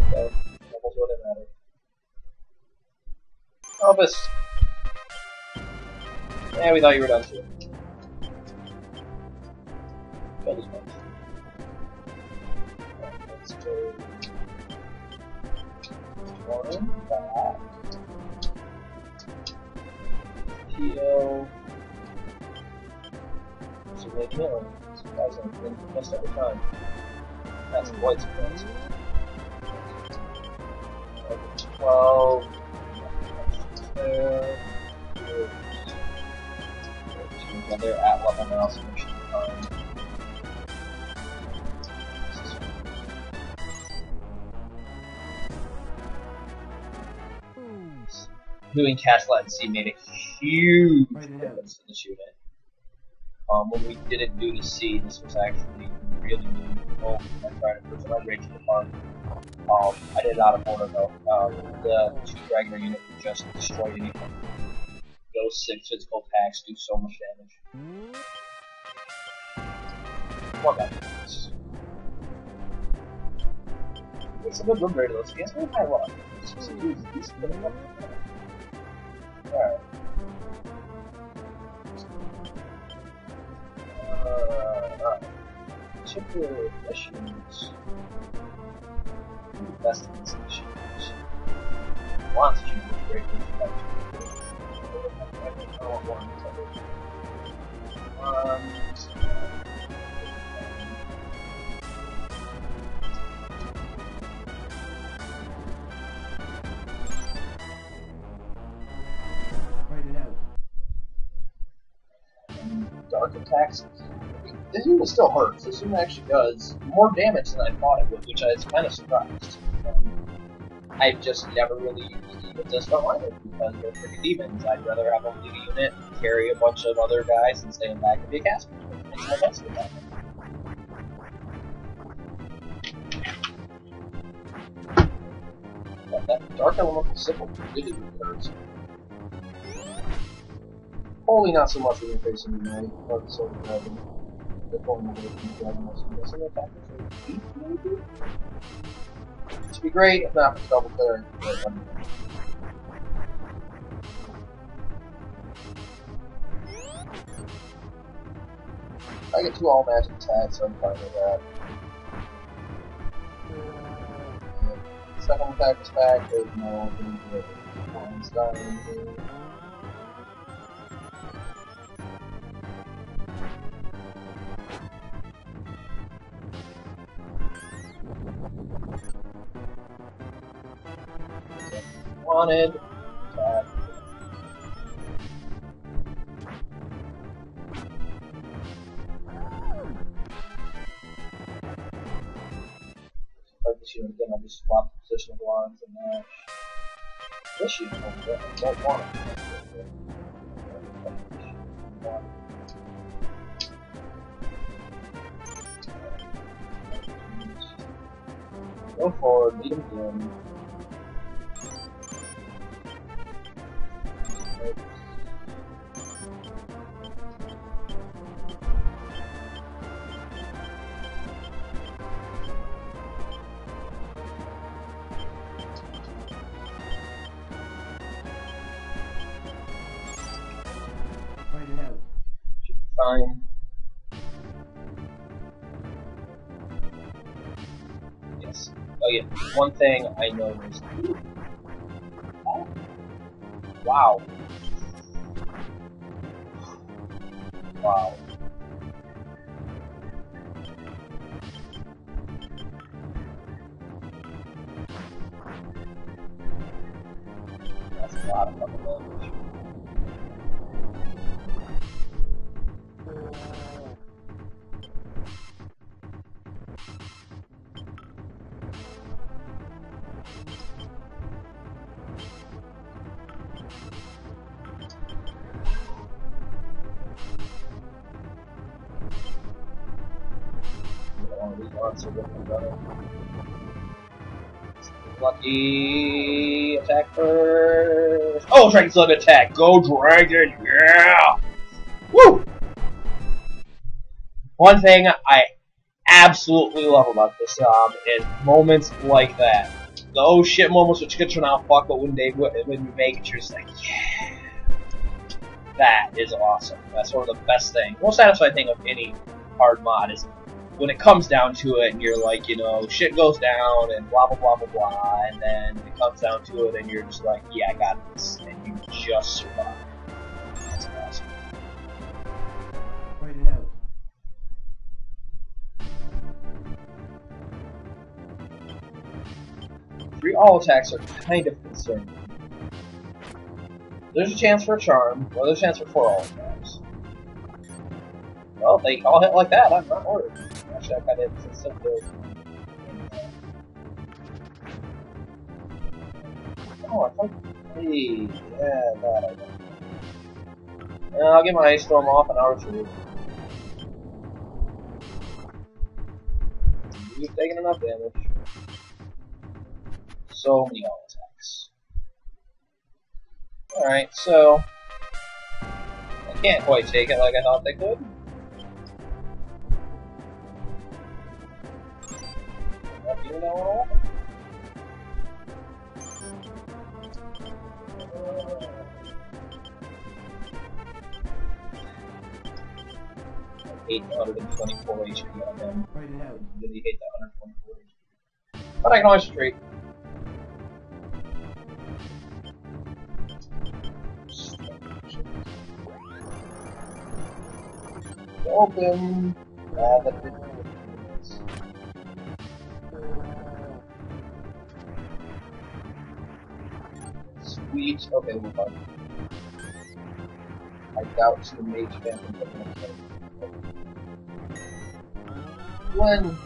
Okay, levels wouldn't matter. Elvis! Yeah, we thought you were done too. Kill this. Alright, Let's go. One, back. Heal. So make been missed every time. That's quite surprising. Okay, 12. There. Yeah, they're at level now, so. Doing cash flat and made a huge difference in this unit. Um, when we didn't do the C, this was actually really, cool. I tried it first, I raged the park. Um, I did of order though. Um, the two regular unit would just destroy anything. Those six physical attacks do so much damage. What is. It's a run rate of those. He has very high luck. Uh. Particular missions. The best of these missions. Lots of changes, great missions. I don't want one. Um, Write it out. dark attacks. This unit still hurts. This unit actually does more damage than I thought it would, which I was kind of surprised. Um, I've just never really used demons as frontliners because they're freaking demons. I'd rather have a lead unit carry a bunch of other guys and stay in back and be a caster. Makes more sense that. But that dark elemental sickle really, hurts. Only not so much when you're facing the knight, but sort would be great if not for double clearing. I get two all magic attacks, so I'm fine with that. Uh, second attack is back, there's no. Wanted. Unit again, I'll just swap the position of lines and mash. This unit I don't want it. Go forward, lead him. Um, Fight it out. Fine. Oh. One thing I noticed. Oh. Wow. Wow. Lucky attack first. Oh, Dragon Slug attack! Go Dragon! Yeah! Woo! One thing I absolutely love about this um is moments like that. The oh shit moments which get turn out fuck, but when they when you make it, you're just like, yeah. That is awesome. That's one of the best thing, most satisfying thing of any hard mod is when it comes down to it, and you're like, you know, shit goes down and blah blah blah blah blah, and then it comes down to it, and you're just like, yeah, I got this, and you just survive. That's awesome. Fight it out. Three all attacks are kind of concerning. There's a chance for a charm, or there's a chance for four all attacks. Well, they all hit like that, I'm not worried. Actually, I kind of it's so good. Oh, I thought. Hey, yeah, that I know. Uh, I'll get my ice storm off and I'll retreat. You've taken enough damage. So many all attacks. Alright, so. I can't quite take it like I thought they could. Not doing that one all. Eight hundred and twenty-four HP on them. Fight it. Really hate that 124 HP. But I can always retreat. Open. Ah, that didn't we're fine. I doubt the mage but When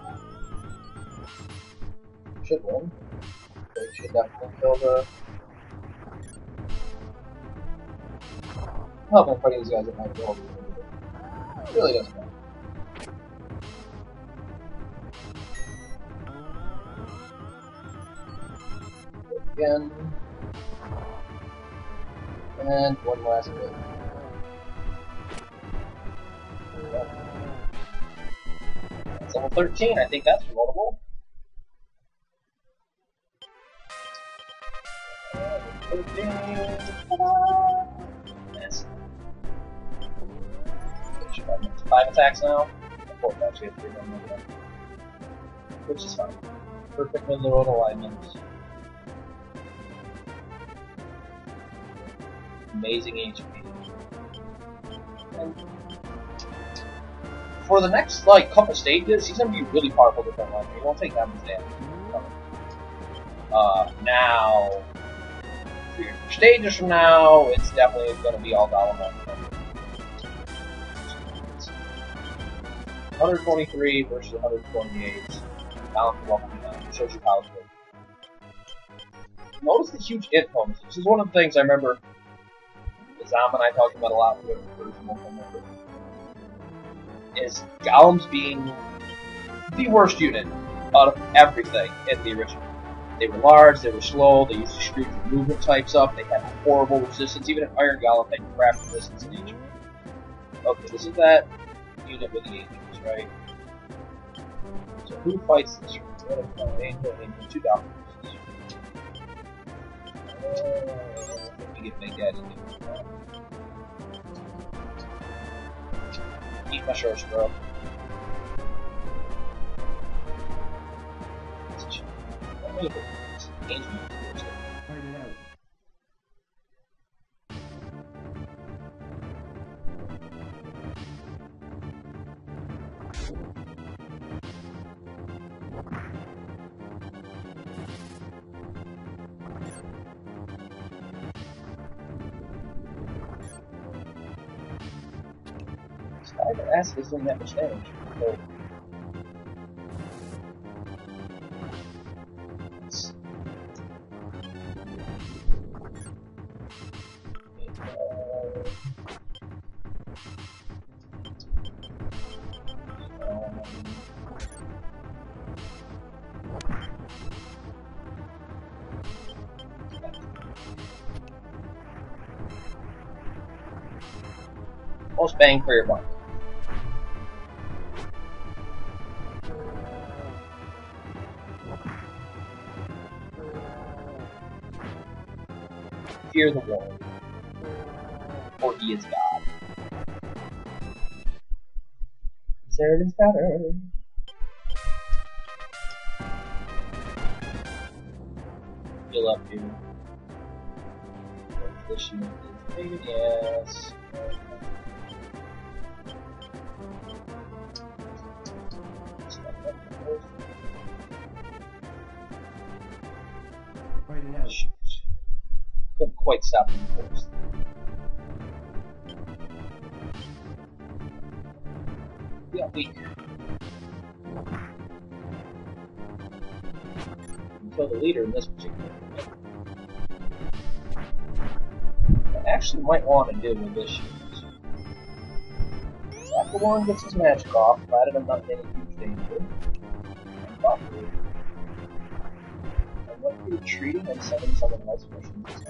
should win. They should definitely kill the. I'm not gonna fight these guys at my build. It really doesn't matter. Again. And one last bit. That's level 13, I think that's promotable. Yes. Five attacks now. Four actually, three. Which is fine. Perfect the road alignment. Amazing HP. And for the next like couple stages, he's gonna be really powerful defense line. He won't take that much damage. Uh, now, three stages from now, it's definitely gonna be all dollar 123 versus 128. Down from level 9. Shows you how it's. Notice the huge int bonus. This is one of the things I remember Zam and I talked about a lot with Is Golems being the worst unit out of everything in the original. They were large, they were slow, they usually screwed the movement types up, they had horrible resistance, even an Iron Golem had crap resistance in each. Okay, this is that unit with the angels, right? So who fights this? If uh, angel, angel, two doctors. Daddy to do that. Eat my shorts, bro. Let me Acid is doing that damage. So, Most bang for your buck. Fear the Lord, for he is God. Consider is better. Heal up big, yes. Quite stop him first. Yeah, weak. Until the leader in this particular. I actually might want to do with this shoot. After one gets his magic off, glad I'm not in any huge danger. I'm probably I might be retreating and sending someone else pushing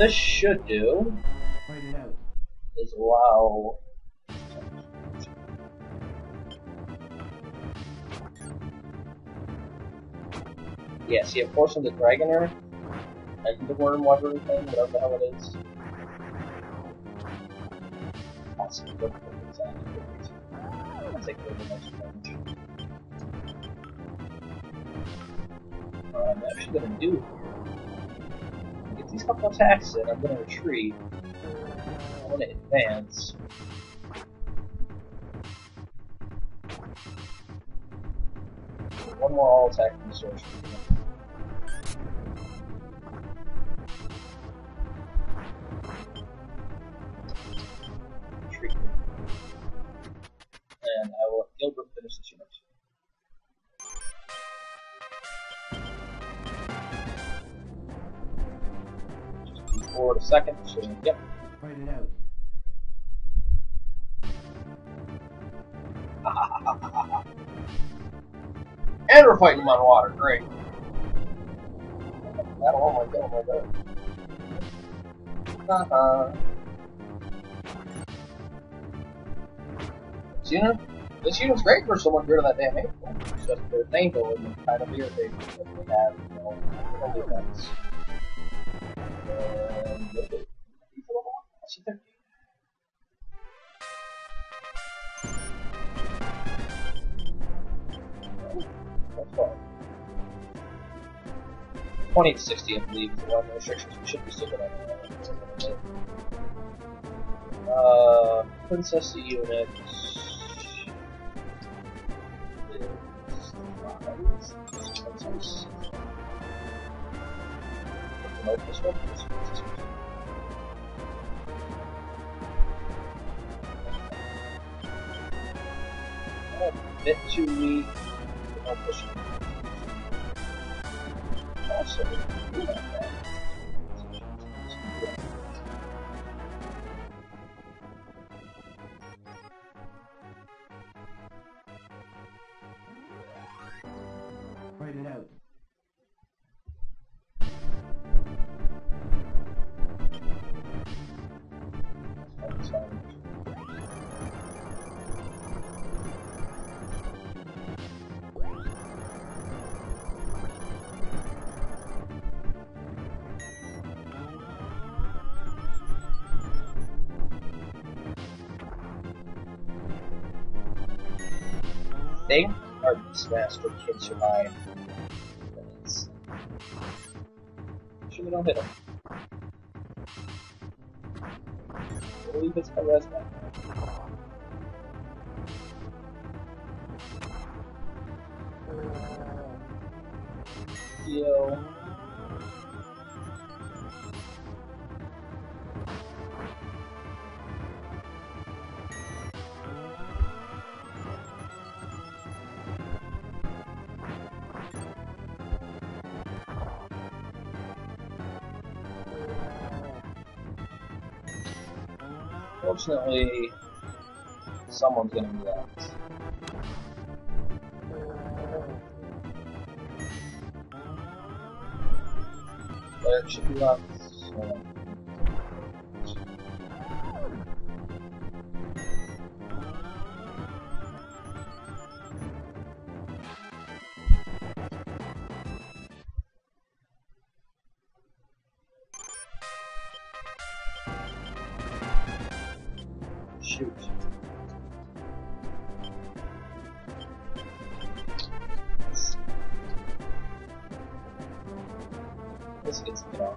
This should do is allow Yeah, see, course, in the Dragoner and the Worm thing, whatever the hell it is. That's a good. What uh, I'm actually gonna do couple attacks in, I'm gonna retreat. I want to advance. One more all attack from the sorcerer. Yep, Fight it out. [LAUGHS] And we're fighting them on water, great. That'll, oh my god, oh my god. Haha. This unit, this unit's great for someone rid of that damn angel. just their going and kind of irritating because they have, you know. And he's a level up. I see 13. That's fine. 20 to 60, I believe, is the one restrictions. We should be still good on. Uh, Princess unit is Princess. Bit too weak. It. Also, are Beastmaster can survive. It's- Sure they don't hit him. I believe it's my Fortunately, someone's gonna react. But it should be left. This gets me off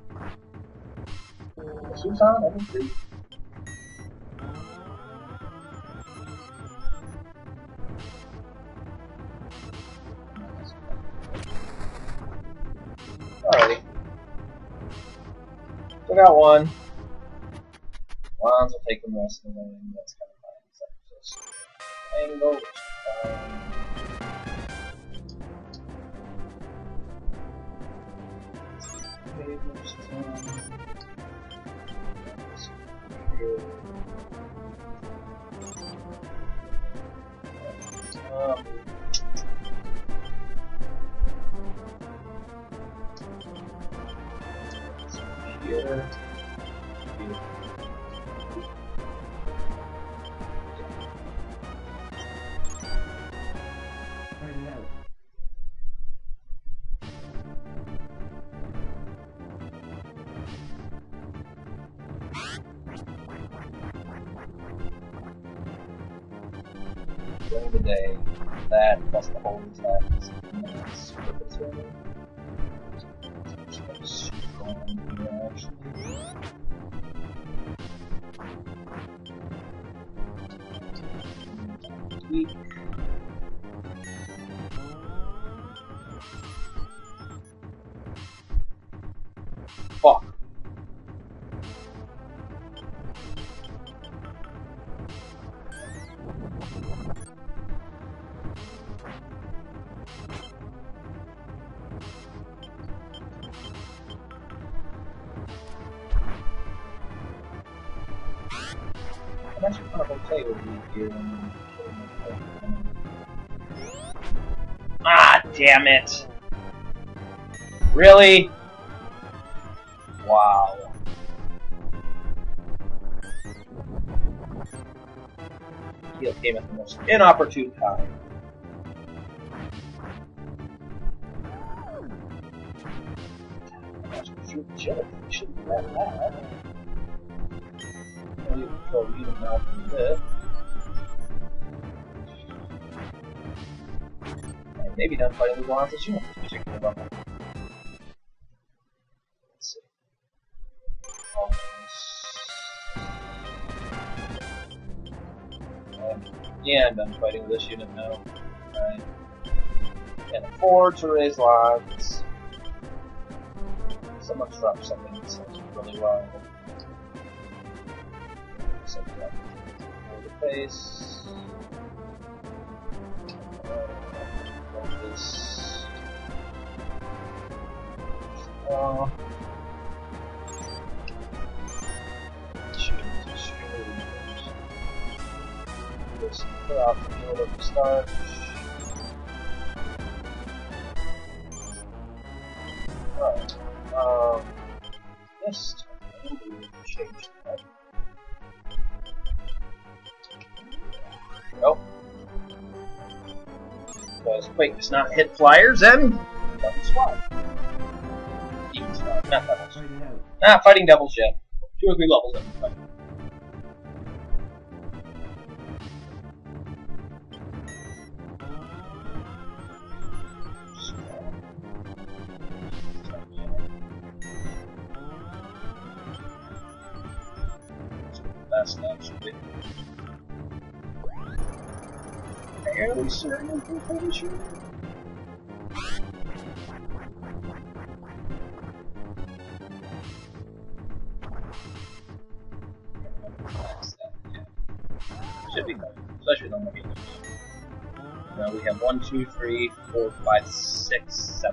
Susan, think. Alrighty. Took out one. Wands will take the rest of that's kind of fine. Except just angle, which is fine. Um, here. Of okay with you here. Ah, damn it! Really? Wow. Heal came at the most inopportune time. And the. Let's see. Yeah, I'm done fighting this unit now. Right. Can't afford to raise lines. Someone dropped something that sounds really well. Something like the face. This. Uh. Just put out the at the start. Because Quake does not hit flyers and double squad, not it. Ah, fighting Devils yet. Two or three levels in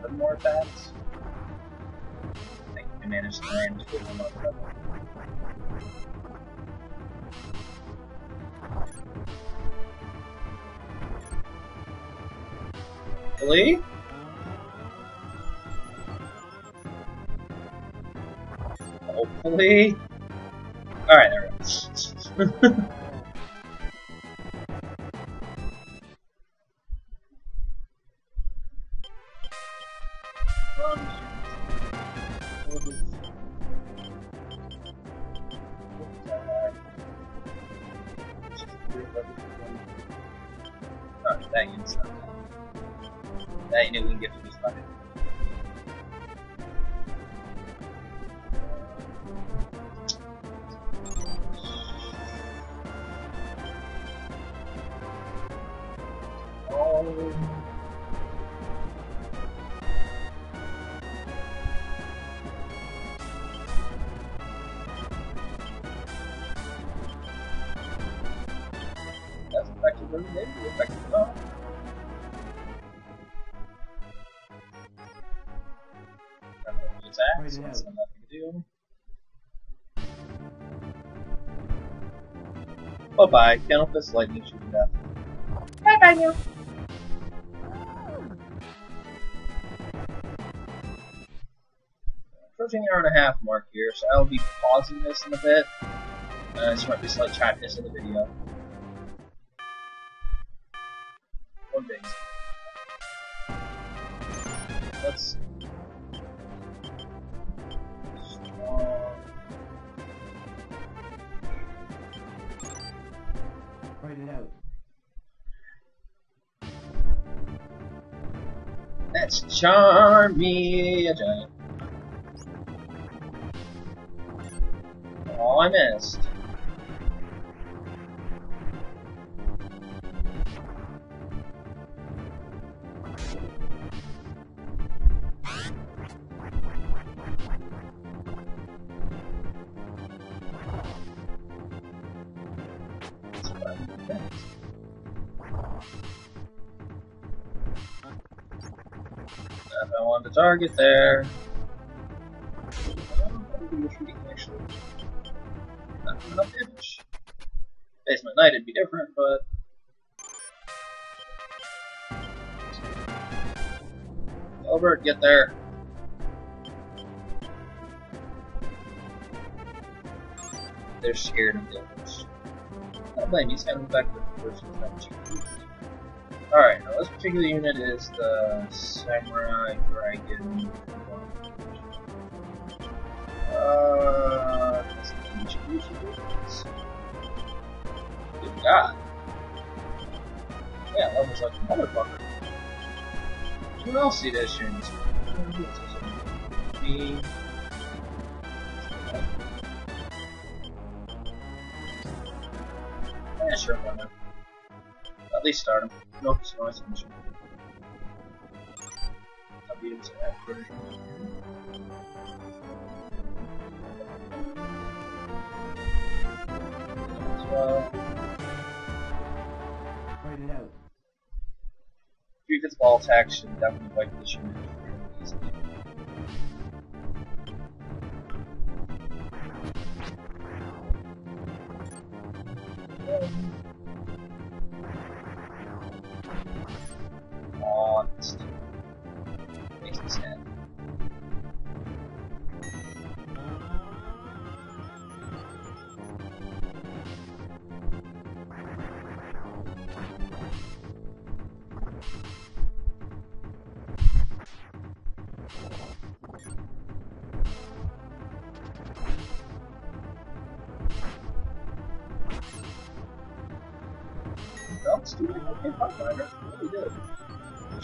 seven more attacks. I think we managed to land two them. Really? Hopefully. Alright, go. [LAUGHS] that. That unit we can get to this fight. Bye bye, Candlefist lightning shoot to death. Bye bye now. Approaching the hour and a half mark here, so I'll be pausing this in a bit. Uh, this might be slight chatness in the video. Charm me a giant. Oh, I missed. Target there. Not enough damage. Basement Knight would be different, but. Albert, get there. They're scared of damage. I don't blame it's kind of effective versus that cheap. Alright, now this particular unit is the Samurai Dragon one. Uh. Good God. Yeah, levels like a motherfucker. Who else unit? Me. Yeah, sure, why not? At least start him. Nope, it's noise mission. I'll beat him to that version. As well. Fight it out. Three fifths ball attack should definitely wipe this unit easily.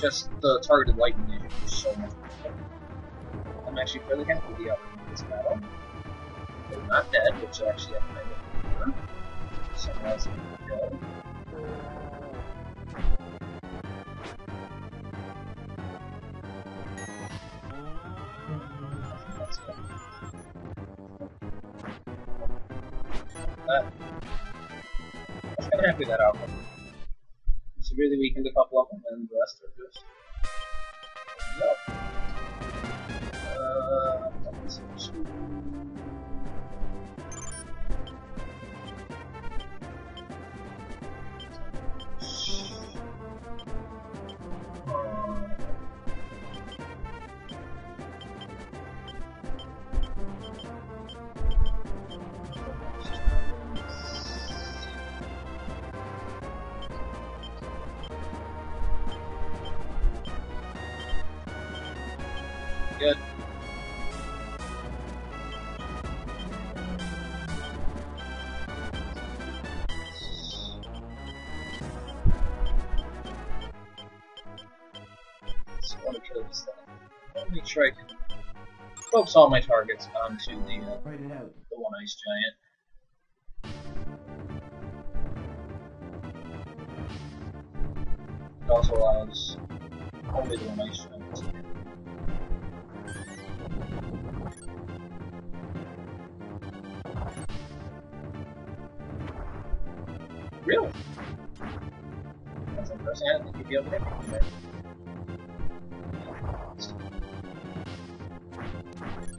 Just the targeted lightning is so much better. I'm actually fairly happy with the outcome of this battle. They're not dead, which actually I kind of prefer. Someone else can go. I was kind of happy with that outcome. Severely weakened them, and the rest are just. Focus all my targets onto the uh, the one ice giant. It also allows only the one ice giant. to hit. Really? That's interesting. I didn't think you'd be able to hit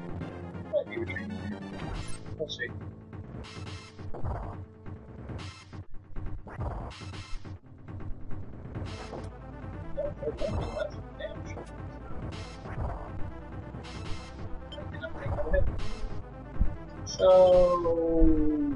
a hit. So,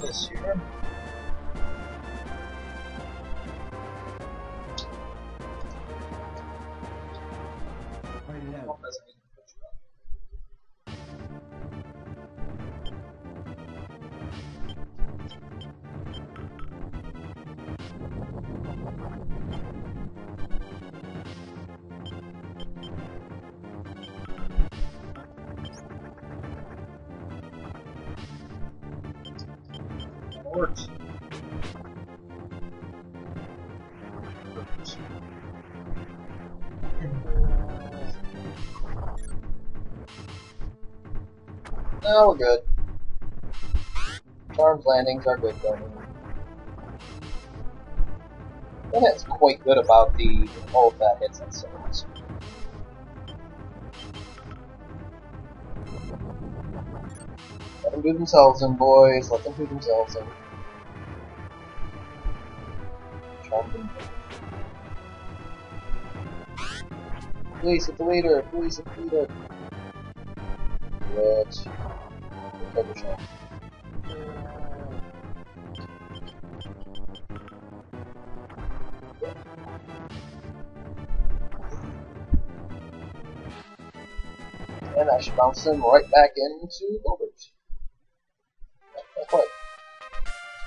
this year. No, we're good. Charmed landings are good though. And it's quite good about the all of that hits and sales. Let them do themselves in, boys. Let them do themselves in. Charmed and Police hit the leader! Police hit the leader! And I should bounce him right back into Gilbert.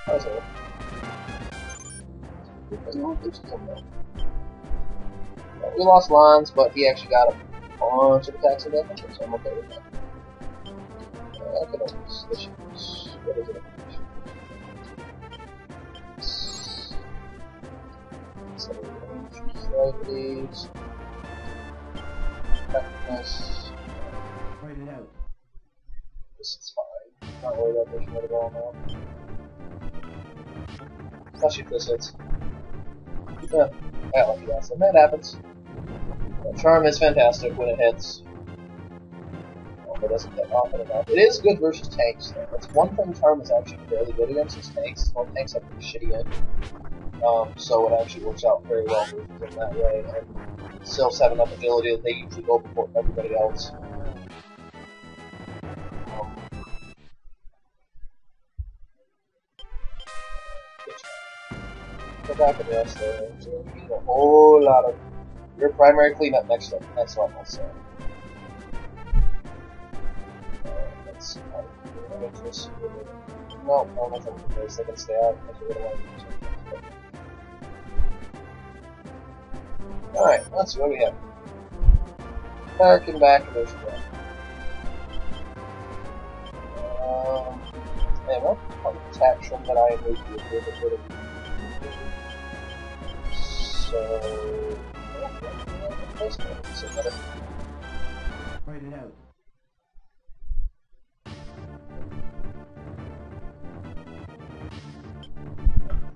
That's in there. Uh, We lost Lons, but he actually got a bunch of attacks and damage, so I'm okay with that. Uh, always. What is it? So. Write it out. This is fine. Not worried about pushing it at all now. If this hits. Yeah, that. So that happens. Yeah, Charm is fantastic when it hits. It doesn't hit often enough. It is good versus tanks, though. That's one thing Charm is actually fairly good against tanks. Well, tanks have pretty shitty in. Um, so it actually works out very well them that way. And Sylphs have enough agility that they usually go before everybody else. Um, back and rest you need a whole lot of your primary cleanup next next level. So uh, this. Because they can stay out. That's what I want to. Alright, let's see what we have. Harken back and there's one. Um, and what protection that I to do a bit of so better. Write it out.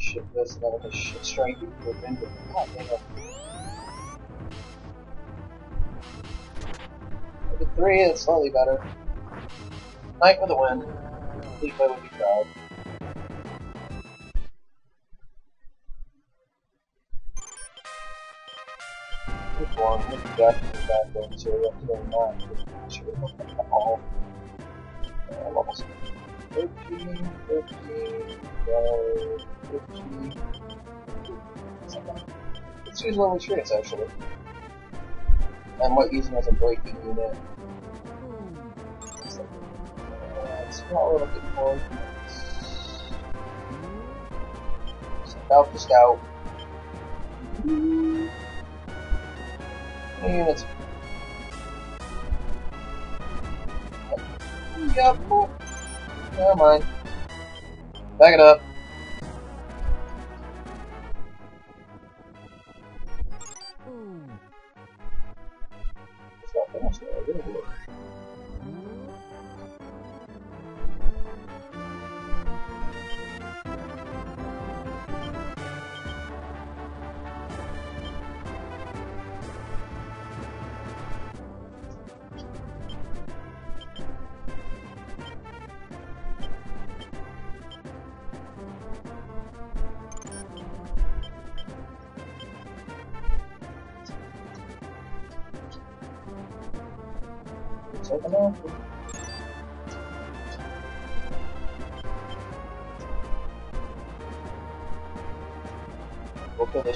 shit this and I'm gonna shit damn it. With three, it's slightly better. Knight with a win. Leafa would be proud. Which one? So we have to go. Should at all. Uh, levels. 13, 13, 12, 15. Let's use level experience actually. And what using as a breaking unit. So, uh, it's not what we're looking for. Scout to scout. Units. Yep. Never mind. Back it up.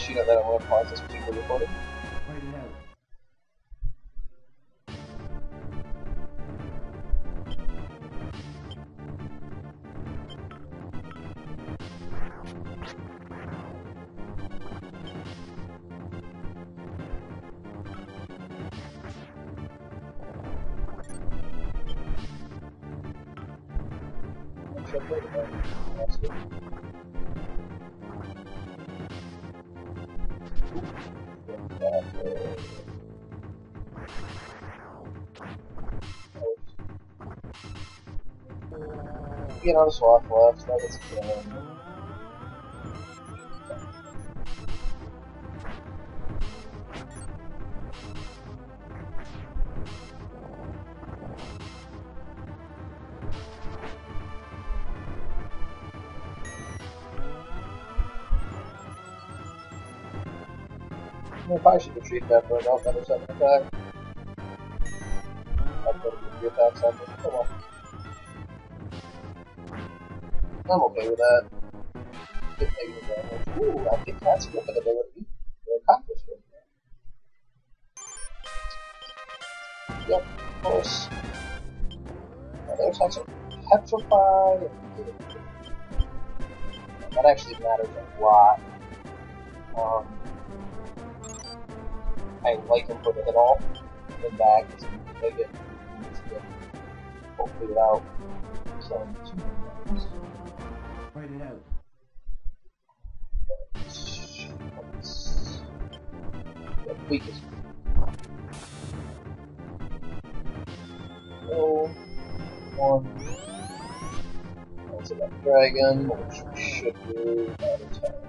Kill this unit that I want to pause this particular recording. Fight it uh, Get on swap left, that gets. I probably should retreat that for about another second attack. I'll put the attacks on this. Come on. I'm okay with that. Negative damage. Ooh, I think that's good ability. Or accomplish it. Yep, of course. Now there's of petrify. That actually matters a lot. Um, I like him for the hit all. Then back is take it. Needs to hopefully it out. So it out. The weakest. So oh, one. That's about dragon, which we should do a time.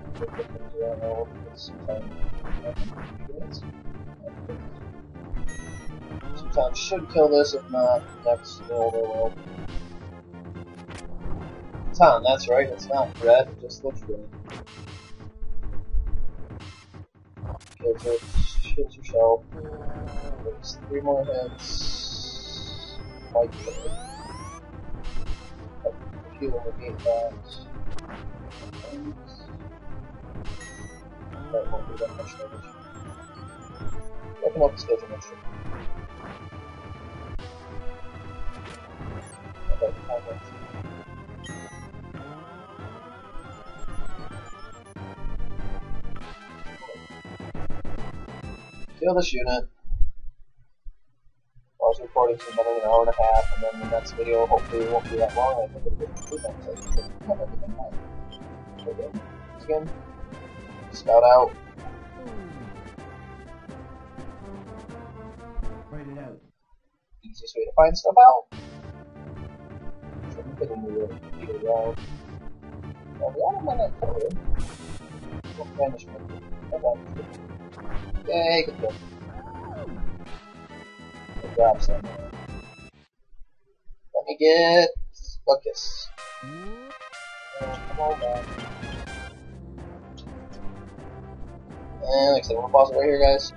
The. Sometimes should kill this, if not, next build I will. Tom, that's right, it's not red, it just looks red. Kills it, kills yourself. Takes three more hits. Might. A few will negate that. That won't do that much damage. Open up the schedule next year. Kill this unit. I was recording for about an hour and a half, and then the next video hopefully won't be that long. I think it'll be two times. I think. Again. Scout out. It out. Easiest way to find stuff out. Well. Well. Yay, good job. Let me get Lucas. Come on back. And like I said, gonna pause it right here, guys.